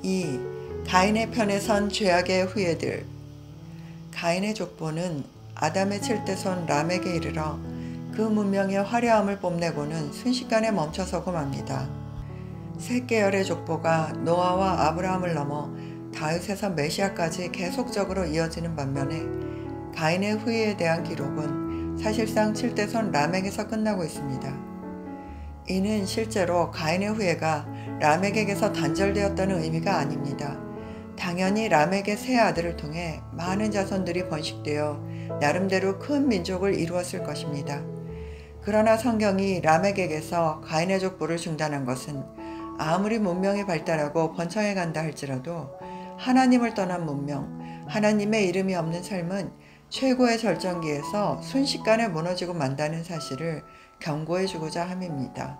2. 가인의 편에 선 죄악의 후예들 가인의 족보는 아담의 7대 손 람에게 이르러 그 문명의 화려함을 뽐내고는 순식간에 멈춰서고 맙니다. 세 계열의 족보가 노아와 아브라함을 넘어 다윗에서 메시아까지 계속적으로 이어지는 반면에 가인의 후예에 대한 기록은 사실상 7대선 람에게서 끝나고 있습니다. 이는 실제로 가인의 후예가 람에게서 단절되었다는 의미가 아닙니다. 당연히 람에게 세 아들을 통해 많은 자손들이 번식되어 나름대로 큰 민족을 이루었을 것입니다. 그러나 성경이 람에게서 가인의 족보를 중단한 것은 아무리 문명이 발달하고 번창해 간다 할지라도 하나님을 떠난 문명, 하나님의 이름이 없는 삶은 최고의 절정기에서 순식간에 무너지고 만다는 사실을 경고해 주고자 함입니다.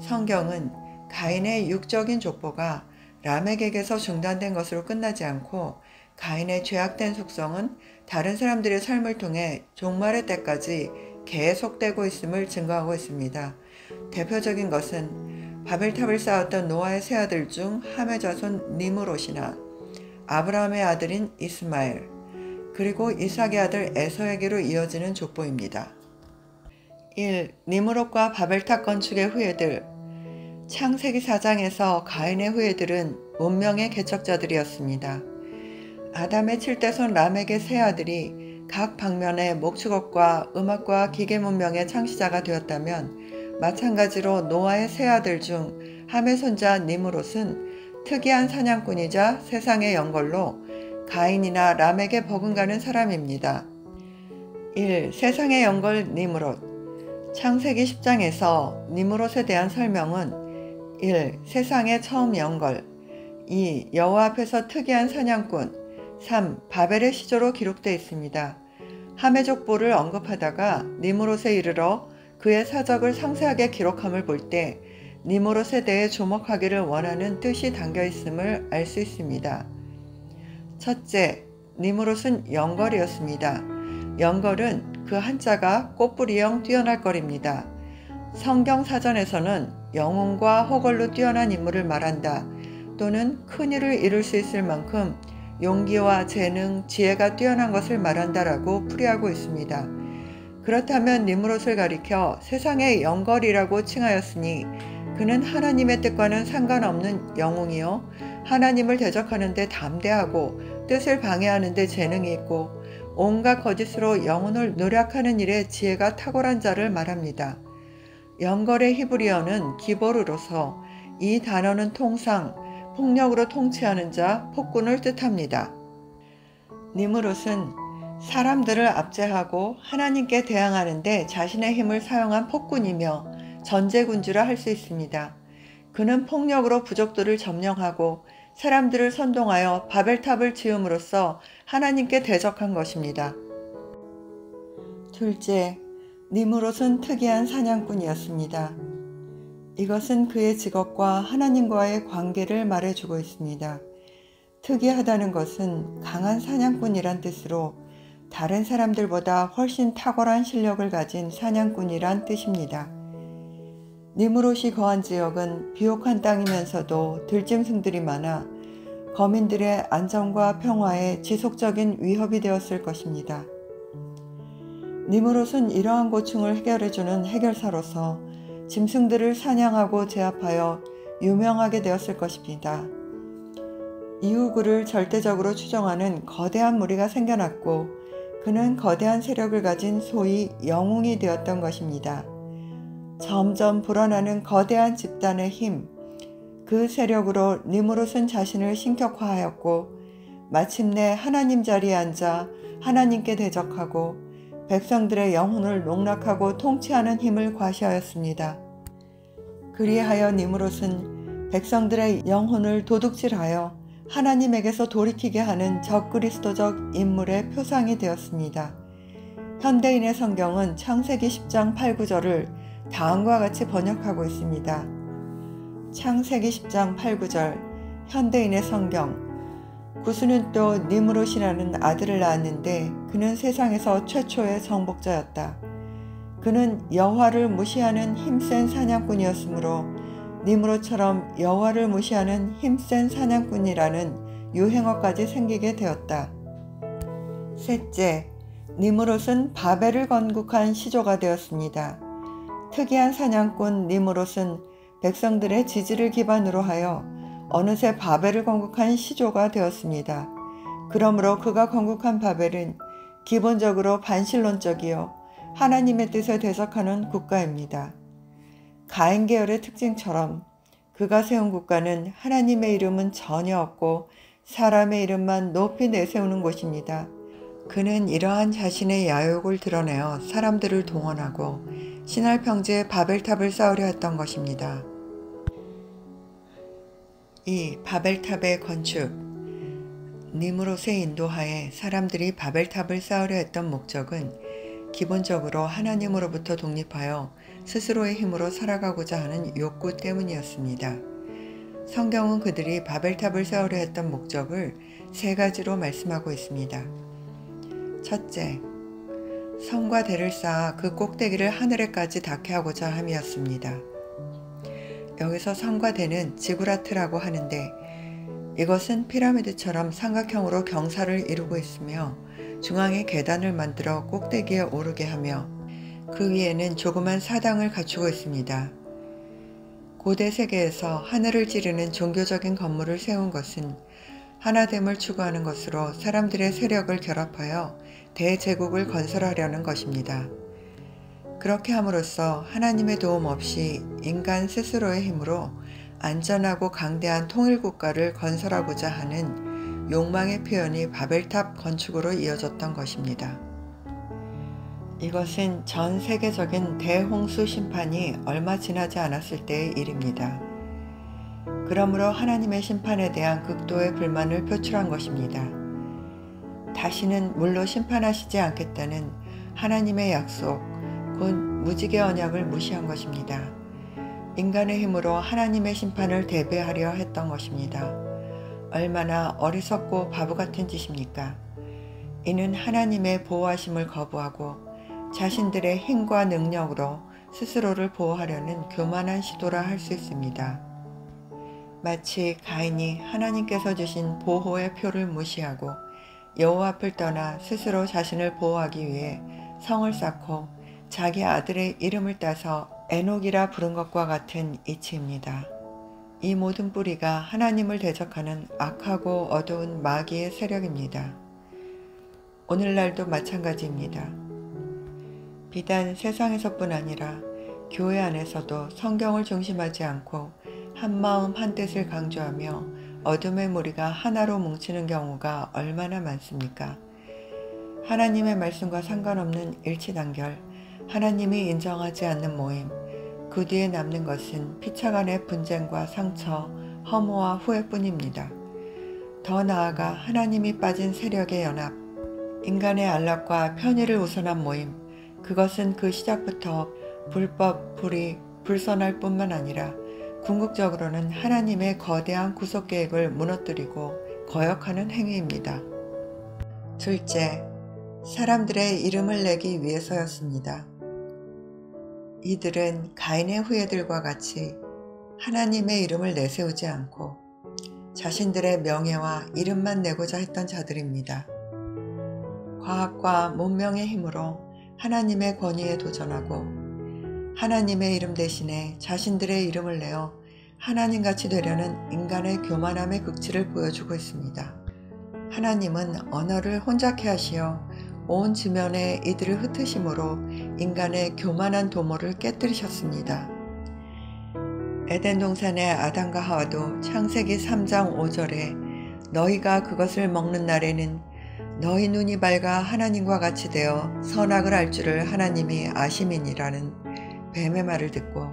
성경은 가인의 육적인 족보가 람에게서 중단된 것으로 끝나지 않고 가인의 죄악된 속성은 다른 사람들의 삶을 통해 종말의 때까지 계속되고 있음을 증거하고 있습니다. 대표적인 것은 바벨탑을 쌓았던 노아의 세 아들 중 함의 자손 니무롯이나 아브라함의 아들인 이스마엘 그리고 이삭의 아들 에서에게로 이어지는 족보입니다. 1. 니무롯과 바벨탑 건축의 후예들 창세기 4장에서 가인의 후예들은 문명의 개척자들이었습니다. 아담의 7대손 람에게 세 아들이 각 방면에 목축업과 음악과 기계 문명의 창시자가 되었다면 마찬가지로 노아의 세 아들 중 함의 손자 니무롯은 특이한 사냥꾼이자 세상의 연걸로 가인이나 람에게 버금가는 사람입니다. 1. 세상의 연걸 니무롯 창세기 10장에서 니무롯에 대한 설명은 1. 세상의 처음 연걸 2. 여호와 앞에서 특이한 사냥꾼 3. 바벨의 시조로 기록되어 있습니다. 함의 족보를 언급하다가 니무롯에 이르러 그의 사적을 상세하게 기록함을 볼 때 니무롯에 대해 주목하기를 원하는 뜻이 담겨 있음을 알 수 있습니다. 첫째, 니무롯은 연걸이었습니다. 연걸은 그 한자가 꽃뿌리형 뛰어날 거립니다. 성경 사전에서는 영웅과 호걸로 뛰어난 인물을 말한다 또는 큰 일을 이룰 수 있을 만큼 용기와 재능, 지혜가 뛰어난 것을 말한다라고 풀이하고 있습니다. 그렇다면 니무롯을 가리켜 세상의 영걸이라고 칭하였으니 그는 하나님의 뜻과는 상관없는 영웅이요 하나님을 대적하는 데 담대하고 뜻을 방해하는 데 재능이 있고 온갖 거짓으로 영혼을 노력하는 일에 지혜가 탁월한 자를 말합니다. 영걸의 히브리어는 기보르로서 이 단어는 통상 폭력으로 통치하는 자, 폭군을 뜻합니다. 니무롯은 사람들을 압제하고 하나님께 대항하는데 자신의 힘을 사용한 폭군이며 전제군주라 할 수 있습니다. 그는 폭력으로 부족들을 점령하고 사람들을 선동하여 바벨탑을 지음으로써 하나님께 대적한 것입니다. 둘째, 니무롯은 특이한 사냥꾼이었습니다. 이것은 그의 직업과 하나님과의 관계를 말해주고 있습니다. 특이하다는 것은 강한 사냥꾼이란 뜻으로 다른 사람들보다 훨씬 탁월한 실력을 가진 사냥꾼이란 뜻입니다. 니무롯이 거한 지역은 비옥한 땅이면서도 들짐승들이 많아 거민들의 안전과 평화에 지속적인 위협이 되었을 것입니다. 니무롯은 이러한 고충을 해결해주는 해결사로서 짐승들을 사냥하고 제압하여 유명하게 되었을 것입니다. 이후 그를 절대적으로 추종하는 거대한 무리가 생겨났고 그는 거대한 세력을 가진 소위 영웅이 되었던 것입니다. 점점 불어나는 거대한 집단의 힘, 그 세력으로 니무롯은 자신을 신격화하였고 마침내 하나님 자리에 앉아 하나님께 대적하고 백성들의 영혼을 농락하고 통치하는 힘을 과시하였습니다. 그리하여 니무롯은 백성들의 영혼을 도둑질하여 하나님에게서 돌이키게 하는 적그리스도적 인물의 표상이 되었습니다. 현대인의 성경은 창세기 10장 8, 9절을 다음과 같이 번역하고 있습니다. 창세기 10장 8, 9절 현대인의 성경 구스는 또 니무롯이라는 아들을 낳았는데 그는 세상에서 최초의 정복자였다. 그는 여호와를 무시하는 힘센 사냥꾼이었으므로 니무롯처럼 여호와를 무시하는 힘센 사냥꾼이라는 유행어까지 생기게 되었다. 셋째, 니무롯은 바벨을 건국한 시조가 되었습니다. 특이한 사냥꾼 니무롯은 백성들의 지지를 기반으로 하여 어느새 바벨을 건국한 시조가 되었습니다. 그러므로 그가 건국한 바벨은 기본적으로 반신론적이요 하나님의 뜻에 대적하는 국가입니다. 가인 계열의 특징처럼 그가 세운 국가는 하나님의 이름은 전혀 없고 사람의 이름만 높이 내세우는 곳입니다. 그는 이러한 자신의 야욕을 드러내어 사람들을 동원하고 신할 평지에 바벨탑을 쌓으려 했던 것입니다. 이 바벨탑의 건축 니무롯의 인도하에 사람들이 바벨탑을 쌓으려 했던 목적은 기본적으로 하나님으로부터 독립하여 스스로의 힘으로 살아가고자 하는 욕구 때문이었습니다. 성경은 그들이 바벨탑을 쌓으려 했던 목적을 세 가지로 말씀하고 있습니다. 첫째, 성과 대를 쌓아 그 꼭대기를 하늘에까지 닿게 하고자 함이었습니다. 여기서 성과 대는 지구라트라고 하는데 이것은 피라미드처럼 삼각형으로 경사를 이루고 있으며 중앙에 계단을 만들어 꼭대기에 오르게 하며 그 위에는 조그만 사당을 갖추고 있습니다. 고대 세계에서 하늘을 찌르는 종교적인 건물을 세운 것은 하나됨을 추구하는 것으로 사람들의 세력을 결합하여 대제국을 건설하려는 것입니다. 그렇게 함으로써 하나님의 도움 없이 인간 스스로의 힘으로 안전하고 강대한 통일국가를 건설하고자 하는 욕망의 표현이 바벨탑 건축으로 이어졌던 것입니다. 이것은 전 세계적인 대홍수 심판이 얼마 지나지 않았을 때의 일입니다. 그러므로 하나님의 심판에 대한 극도의 불만을 표출한 것입니다. 다시는 물로 심판하시지 않겠다는 하나님의 약속, 곧 무지개 언약을 무시한 것입니다. 인간의 힘으로 하나님의 심판을 대비하려 했던 것입니다. 얼마나 어리석고 바보 같은 짓입니까? 이는 하나님의 보호하심을 거부하고 자신들의 힘과 능력으로 스스로를 보호하려는 교만한 시도라 할 수 있습니다. 마치 가인이 하나님께서 주신 보호의 표를 무시하고 여호와 앞을 떠나 스스로 자신을 보호하기 위해 성을 쌓고 자기 아들의 이름을 따서 에녹이라 부른 것과 같은 이치입니다. 이 모든 뿌리가 하나님을 대적하는 악하고 어두운 마귀의 세력입니다. 오늘날도 마찬가지입니다. 비단 세상에서뿐 아니라 교회 안에서도 성경을 중심하지 않고 한마음 한뜻을 강조하며 어둠의 무리가 하나로 뭉치는 경우가 얼마나 많습니까? 하나님의 말씀과 상관없는 일치단결, 하나님이 인정하지 않는 모임, 그 뒤에 남는 것은 피차 간의 분쟁과 상처, 허무와 후회뿐입니다. 더 나아가 하나님이 빠진 세력의 연합, 인간의 안락과 편의를 우선한 모임, 그것은 그 시작부터 불법, 불의, 불선할 뿐만 아니라 궁극적으로는 하나님의 거대한 구속 계획을 무너뜨리고 거역하는 행위입니다. 둘째, 사람들의 이름을 내기 위해서였습니다. 이들은 가인의 후예들과 같이 하나님의 이름을 내세우지 않고 자신들의 명예와 이름만 내고자 했던 자들입니다. 과학과 문명의 힘으로 하나님의 권위에 도전하고 하나님의 이름 대신에 자신들의 이름을 내어 하나님같이 되려는 인간의 교만함의 극치를 보여주고 있습니다. 하나님은 언어를 혼잡케 하시어 온 지면에 이들을 흩으심으로 인간의 교만한 도모를 깨뜨리셨습니다. 에덴 동산의 아담과 하와도 창세기 3장 5절에 너희가 그것을 먹는 날에는 너희 눈이 밝아 하나님과 같이 되어 선악을 알 줄을 하나님이 아심이니라는 뱀의 말을 듣고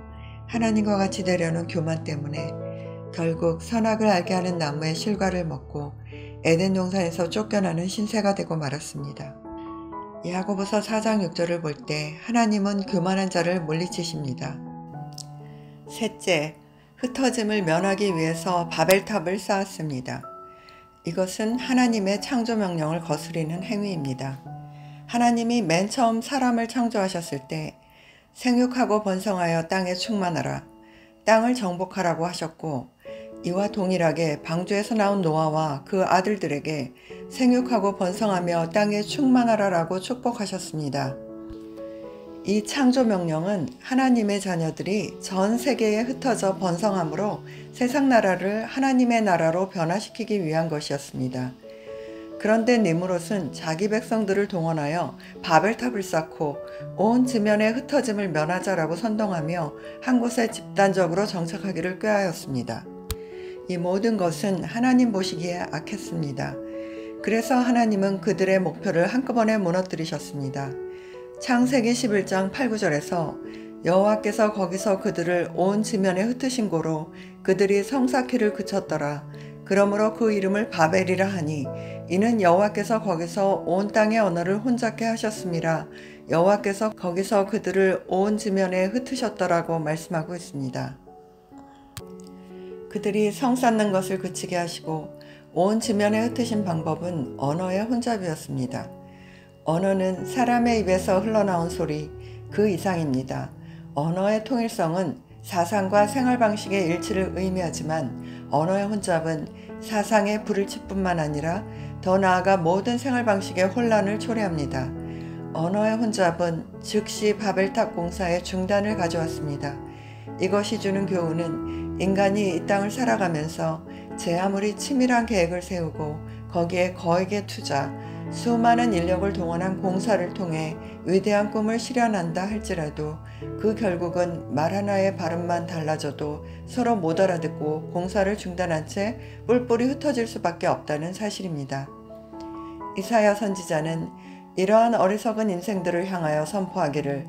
하나님과 같이 되려는 교만 때문에 결국 선악을 알게 하는 나무의 실과를 먹고 에덴 동산에서 쫓겨나는 신세가 되고 말았습니다. 야고보서 4장 6절을 볼 때 하나님은 교만한 자를 물리치십니다. 셋째, 흩어짐을 면하기 위해서 바벨탑을 쌓았습니다. 이것은 하나님의 창조 명령을 거스리는 행위입니다. 하나님이 맨 처음 사람을 창조하셨을 때 생육하고 번성하여 땅에 충만하라, 땅을 정복하라고 하셨고 이와 동일하게 방주에서 나온 노아와 그 아들들에게 생육하고 번성하며 땅에 충만하라라고 축복하셨습니다. 이 창조 명령은 하나님의 자녀들이 전 세계에 흩어져 번성함으로 세상 나라를 하나님의 나라로 변화시키기 위한 것이었습니다. 그런데 니무롯은 자기 백성들을 동원하여 바벨탑을 쌓고 온 지면의 흩어짐을 면하자라고 선동하며 한 곳에 집단적으로 정착하기를 꾀하였습니다. 이 모든 것은 하나님 보시기에 악했습니다. 그래서 하나님은 그들의 목표를 한꺼번에 무너뜨리셨습니다. 창세기 11장 8, 9절에서 여호와께서 거기서 그들을 온 지면에 흩으신 고로 그들이 성사키를 그쳤더라. 그러므로 그 이름을 바벨이라 하니 이는 여호와께서 거기서 온 땅의 언어를 혼잡게 하셨습니다. 여호와께서 거기서 그들을 온 지면에 흩으셨더라고 말씀하고 있습니다. 그들이 성 쌓는 것을 그치게 하시고 온 지면에 흩으신 방법은 언어의 혼잡이었습니다. 언어는 사람의 입에서 흘러나온 소리 그 이상입니다. 언어의 통일성은 사상과 생활 방식의 일치를 의미하지만 언어의 혼잡은 사상의 불일치 뿐만 아니라 더 나아가 모든 생활 방식의 혼란을 초래합니다. 언어의 혼잡은 즉시 바벨탑 공사의 중단을 가져왔습니다. 이것이 주는 교훈은 인간이 이 땅을 살아가면서 제 아무리 치밀한 계획을 세우고 거기에 거액의 투자, 수많은 인력을 동원한 공사를 통해 위대한 꿈을 실현한다 할지라도 그 결국은 말 하나의 발음만 달라져도 서로 못 알아듣고 공사를 중단한 채 뿔뿔이 흩어질 수밖에 없다는 사실입니다. 이사야 선지자는 이러한 어리석은 인생들을 향하여 선포하기를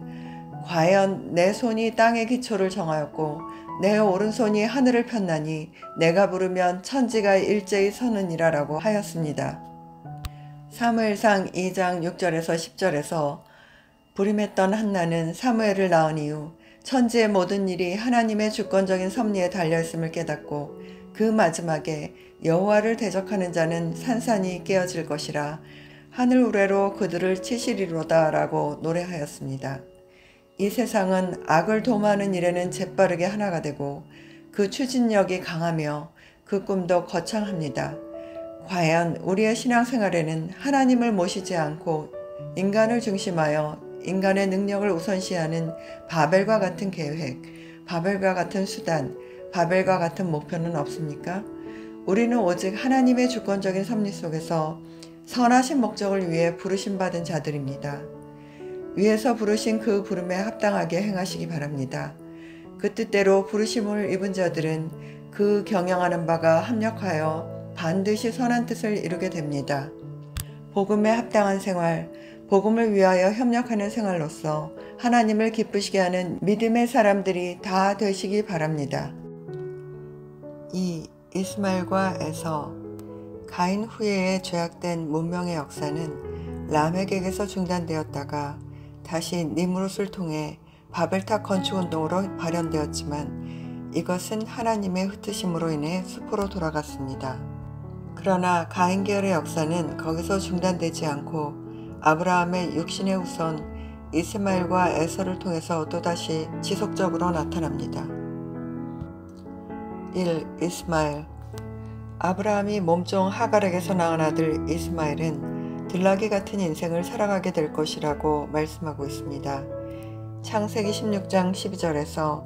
과연 내 손이 땅의 기초를 정하였고 내 오른손이 하늘을 폈나니 내가 부르면 천지가 일제히 서느니라라고 하였습니다. 사무엘상 2장 6절에서 10절에서 불임했던 한나는 사무엘을 낳은 이후 천지의 모든 일이 하나님의 주권적인 섭리에 달려있음을 깨닫고 그 마지막에 여호와를 대적하는 자는 산산이 깨어질 것이라 하늘 우레로 그들을 치시리로다 라고 노래하였습니다. 이 세상은 악을 도모하는 일에는 재빠르게 하나가 되고 그 추진력이 강하며 그 꿈도 거창합니다. 과연 우리의 신앙생활에는 하나님을 모시지 않고 인간을 중심하여 인간의 능력을 우선시하는 바벨과 같은 계획, 바벨과 같은 수단, 바벨과 같은 목표는 없습니까? 우리는 오직 하나님의 주권적인 섭리 속에서 선하신 목적을 위해 부르심 받은 자들입니다. 위에서 부르신 그 부름에 합당하게 행하시기 바랍니다. 그 뜻대로 부르심을 입은 자들은 그 경영하는 바가 합력하여 반드시 선한 뜻을 이루게 됩니다. 복음에 합당한 생활, 복음을 위하여 협력하는 생활로서 하나님을 기쁘시게 하는 믿음의 사람들이 다 되시기 바랍니다. 이 이스마엘과 에서 가인 후에 죄악된 문명의 역사는 라멕에게서 중단되었다가 다시 니무롯을 통해 바벨탑 건축 운동으로 발현되었지만 이것은 하나님의 흩으심으로 인해 숲으로 돌아갔습니다. 그러나 가인 계열의 역사는 거기서 중단되지 않고 아브라함의 육신의 후손 이스마엘과 에서를 통해서 또다시 지속적으로 나타납니다. 1. 이스마엘 아브라함이 몸종 하갈에게서 낳은 아들 이스마엘은 들나귀 같은 인생을 살아가게 될 것이라고 말씀하고 있습니다. 창세기 16장 12절에서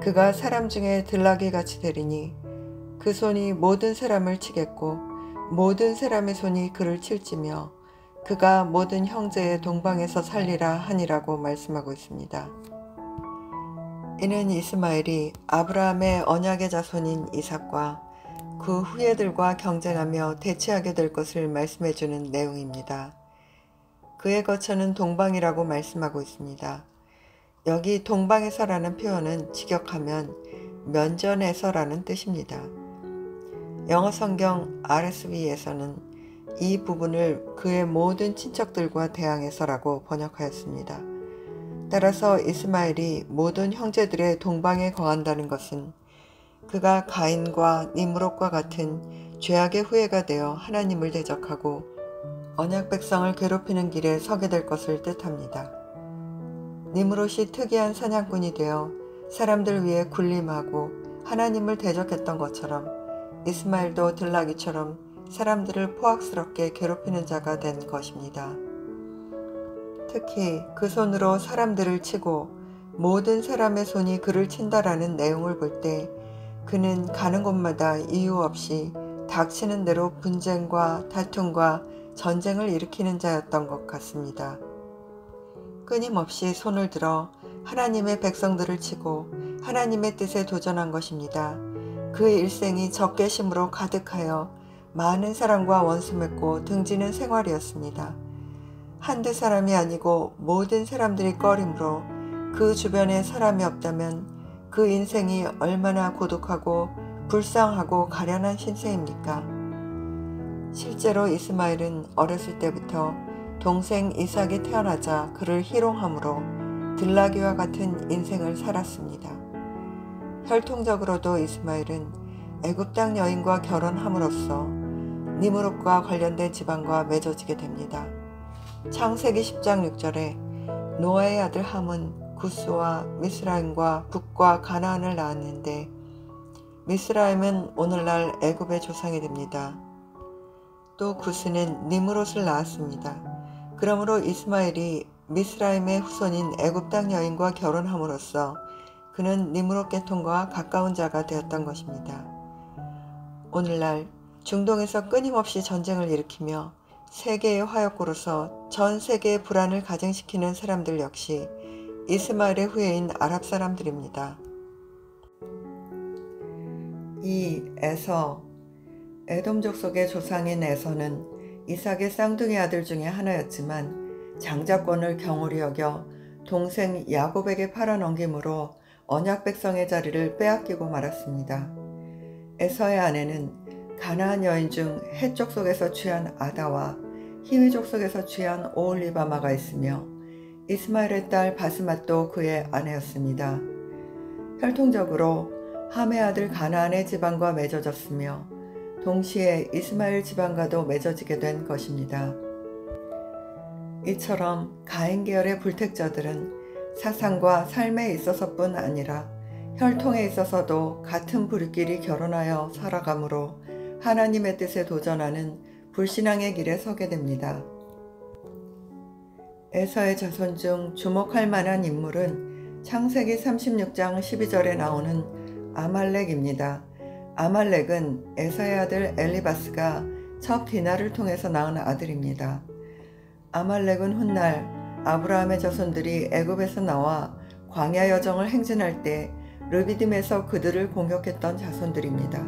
그가 사람 중에 들나귀 같이 되리니 그 손이 모든 사람을 치겠고 모든 사람의 손이 그를 칠지며 그가 모든 형제의 동방에서 살리라 하니라고 말씀하고 있습니다. 이는 이스마엘이 아브라함의 언약의 자손인 이삭과 그 후예들과 경쟁하며 대치하게 될 것을 말씀해 주는 내용입니다. 그의 거처는 동방이라고 말씀하고 있습니다. 여기 동방에서라는 표현은 직역하면 면전에서라는 뜻입니다. 영어 성경 RSV에서는 이 부분을 그의 모든 친척들과 대항해서라고 번역하였습니다. 따라서 이스마엘이 모든 형제들의 동방에 거한다는 것은 그가 가인과 니므롯과 같은 죄악의 후예가 되어 하나님을 대적하고 언약 백성을 괴롭히는 길에 서게 될 것을 뜻합니다. 니므롯이 특이한 사냥꾼이 되어 사람들 위해 군림하고 하나님을 대적했던 것처럼 이스마엘도 들나귀처럼 사람들을 포악스럽게 괴롭히는 자가 된 것입니다. 특히 그 손으로 사람들을 치고 모든 사람의 손이 그를 친다라는 내용을 볼 때 그는 가는 곳마다 이유 없이 닥치는 대로 분쟁과 다툼과 전쟁을 일으키는 자였던 것 같습니다. 끊임없이 손을 들어 하나님의 백성들을 치고 하나님의 뜻에 도전한 것입니다. 그의 일생이 적개심으로 가득하여 많은 사람과 원수 맺고 등지는 생활이었습니다. 한두 사람이 아니고 모든 사람들이 꺼림으로 그 주변에 사람이 없다면 그 인생이 얼마나 고독하고 불쌍하고 가련한 신세입니까? 실제로 이스마엘은 어렸을 때부터 동생 이삭이 태어나자 그를 희롱함으로 들나귀와 같은 인생을 살았습니다. 혈통적으로도 이스마엘은 애굽 땅 여인과 결혼함으로써 니무롯과 관련된 지방과 맺어지게 됩니다. 창세기 10장 6절에 노아의 아들 함은 구스와 미스라임과 북과 가나안을 낳았는데 미스라임은 오늘날 애굽의 조상이 됩니다. 또 구스는 니무롯을 낳았습니다. 그러므로 이스마엘이 미스라임의 후손인 애굽 땅 여인과 결혼함으로써 그는 니무롯 계통과 가까운 자가 되었던 것입니다. 오늘날 중동에서 끊임없이 전쟁을 일으키며 세계의 화약고로서 전 세계의 불안을 가증시키는 사람들 역시 이스마엘의 후예인 아랍 사람들입니다. 이 에서 에돔족 속의 조상인 에서는 이삭의 쌍둥이 아들 중의 하나였지만 장자권을 경홀히 여겨 동생 야곱에게 팔아넘김으로 언약 백성의 자리를 빼앗기고 말았습니다. 에서의 아내는 가나안 여인 중 해족 속에서 취한 아다와 히위족 속에서 취한 오올리바마가 있으며 이스마엘의 딸 바스맛도 그의 아내였습니다. 혈통적으로 함의 아들 가나안의 지방과 맺어졌으며 동시에 이스마엘 지방과도 맺어지게 된 것입니다. 이처럼 가인 계열의 불택자들은 사상과 삶에 있어서뿐 아니라 혈통에 있어서도 같은 부류끼리 결혼하여 살아가므로 하나님의 뜻에 도전하는 불신앙의 길에 서게 됩니다. 에서의 자손 중 주목할 만한 인물은 창세기 36장 12절에 나오는 아말렉입니다. 아말렉은 에서의 아들 엘리바스가 첫 디나를 통해서 낳은 아들입니다. 아말렉은 훗날 아브라함의 자손들이 애굽에서 나와 광야 여정을 행진할 때 르비딤에서 그들을 공격했던 자손들입니다.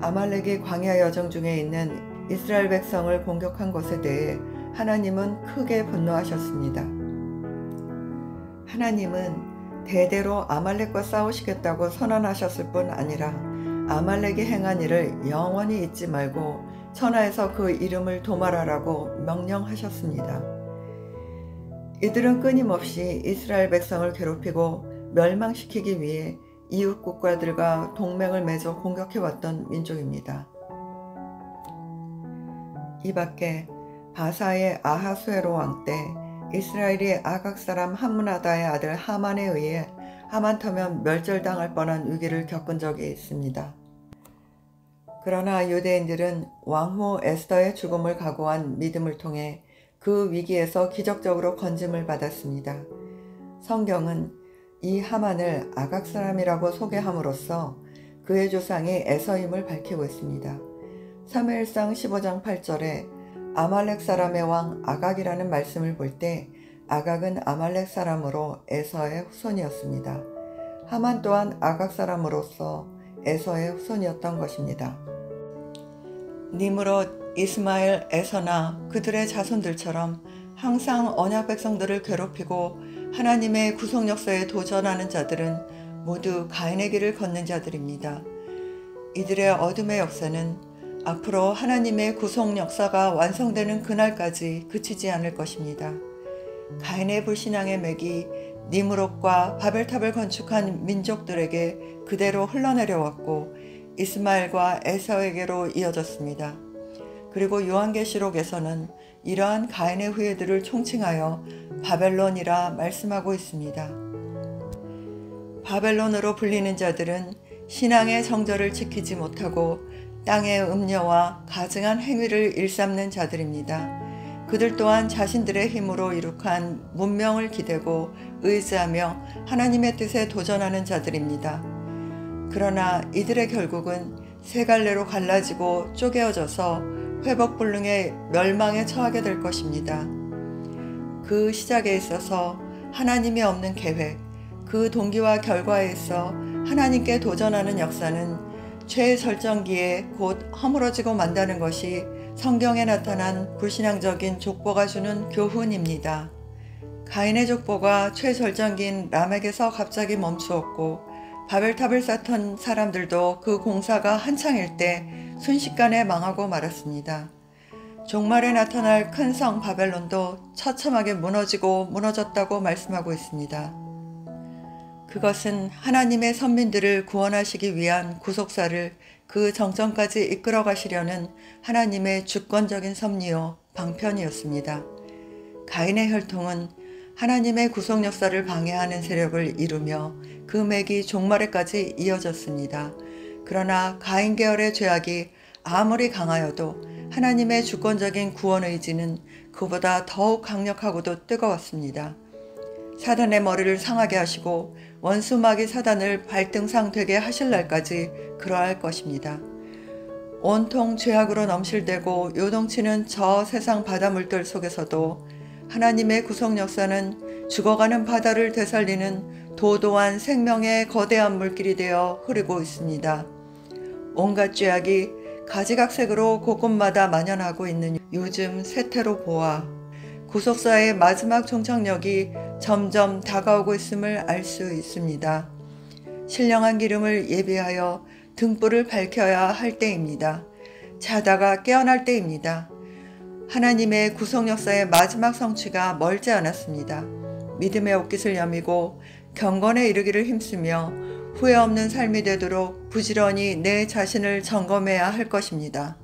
아말렉이 광야 여정 중에 있는 이스라엘 백성을 공격한 것에 대해 하나님은 크게 분노하셨습니다. 하나님은 대대로 아말렉과 싸우시겠다고 선언하셨을 뿐 아니라 아말렉이 행한 일을 영원히 잊지 말고 천하에서 그 이름을 도말하라고 명령하셨습니다. 이들은 끊임없이 이스라엘 백성을 괴롭히고 멸망시키기 위해 이웃 국가들과 동맹을 맺어 공격해왔던 민족입니다. 이 밖에 바사의 아하수에로 왕 때 이스라엘이 아각 사람 하문하다의 아들 하만에 의해 하만 터면 멸절당할 뻔한 위기를 겪은 적이 있습니다. 그러나 유대인들은 왕후 에스더의 죽음을 각오한 믿음을 통해 그 위기에서 기적적으로 건짐을 받았습니다. 성경은 이 하만을 아각 사람이라고 소개함으로써 그의 조상이 에서임을 밝히고 있습니다. 3일상 15장 8절에 아말렉 사람의 왕 아각이라는 말씀을 볼 때 아각은 아말렉 사람으로 에서의 후손이었습니다. 하만 또한 아각 사람으로서 에서의 후손이었던 것입니다. 니므롯, 이스마엘, 에서나 그들의 자손들처럼 항상 언약 백성들을 괴롭히고 하나님의 구속 역사에 도전하는 자들은 모두 가인의 길을 걷는 자들입니다. 이들의 어둠의 역사는 앞으로 하나님의 구속 역사가 완성되는 그날까지 그치지 않을 것입니다. 가인의 불신앙의 맥이 니무롯과 바벨탑을 건축한 민족들에게 그대로 흘러내려왔고 이스마엘과 에서에게로 이어졌습니다. 그리고 요한계시록에서는 이러한 가인의 후예들을 총칭하여 바벨론이라 말씀하고 있습니다. 바벨론으로 불리는 자들은 신앙의 정절을 지키지 못하고 땅의 음녀와 가증한 행위를 일삼는 자들입니다. 그들 또한 자신들의 힘으로 이룩한 문명을 기대고 의지하며 하나님의 뜻에 도전하는 자들입니다. 그러나 이들의 결국은 세 갈래로 갈라지고 쪼개어져서 회복불능의 멸망에 처하게 될 것입니다. 그 시작에 있어서 하나님이 없는 계획, 그 동기와 결과에 있어 하나님께 도전하는 역사는 최절정기에 곧 허물어지고 만다는 것이 성경에 나타난 불신앙적인 족보가 주는 교훈입니다. 가인의 족보가 최절정기인 람에게서 갑자기 멈추었고 바벨탑을 쌓던 사람들도 그 공사가 한창일 때 순식간에 망하고 말았습니다. 종말에 나타날 큰 성 바벨론도 처참하게 무너지고 무너졌다고 말씀하고 있습니다. 그것은 하나님의 선민들을 구원하시기 위한 구속사를 그 정점까지 이끌어 가시려는 하나님의 주권적인 섭리요 방편이었습니다. 가인의 혈통은 하나님의 구속 역사를 방해하는 세력을 이루며 그 맥이 종말에까지 이어졌습니다. 그러나 가인 계열의 죄악이 아무리 강하여도 하나님의 주권적인 구원 의지는 그보다 더욱 강력하고도 뜨거웠습니다. 사단의 머리를 상하게 하시고 원수마귀 사단을 발등상 되게 하실 날까지 그러할 것입니다. 온통 죄악으로 넘실대고 요동치는 저 세상 바다물들 속에서도 하나님의 구속 역사는 죽어가는 바다를 되살리는 도도한 생명의 거대한 물길이 되어 흐르고 있습니다. 온갖 죄악이 가지각색으로 곳곳마다 만연하고 있는 요즘 세태로 보아 구속사의 마지막 종착역이 점점 다가오고 있음을 알 수 있습니다. 신령한 기름을 예비하여 등불을 밝혀야 할 때입니다. 자다가 깨어날 때입니다. 하나님의 구속 역사의 마지막 성취가 멀지 않았습니다. 믿음의 옷깃을 여미고 경건에 이르기를 힘쓰며 후회 없는 삶이 되도록 부지런히 내 자신을 점검해야 할 것입니다.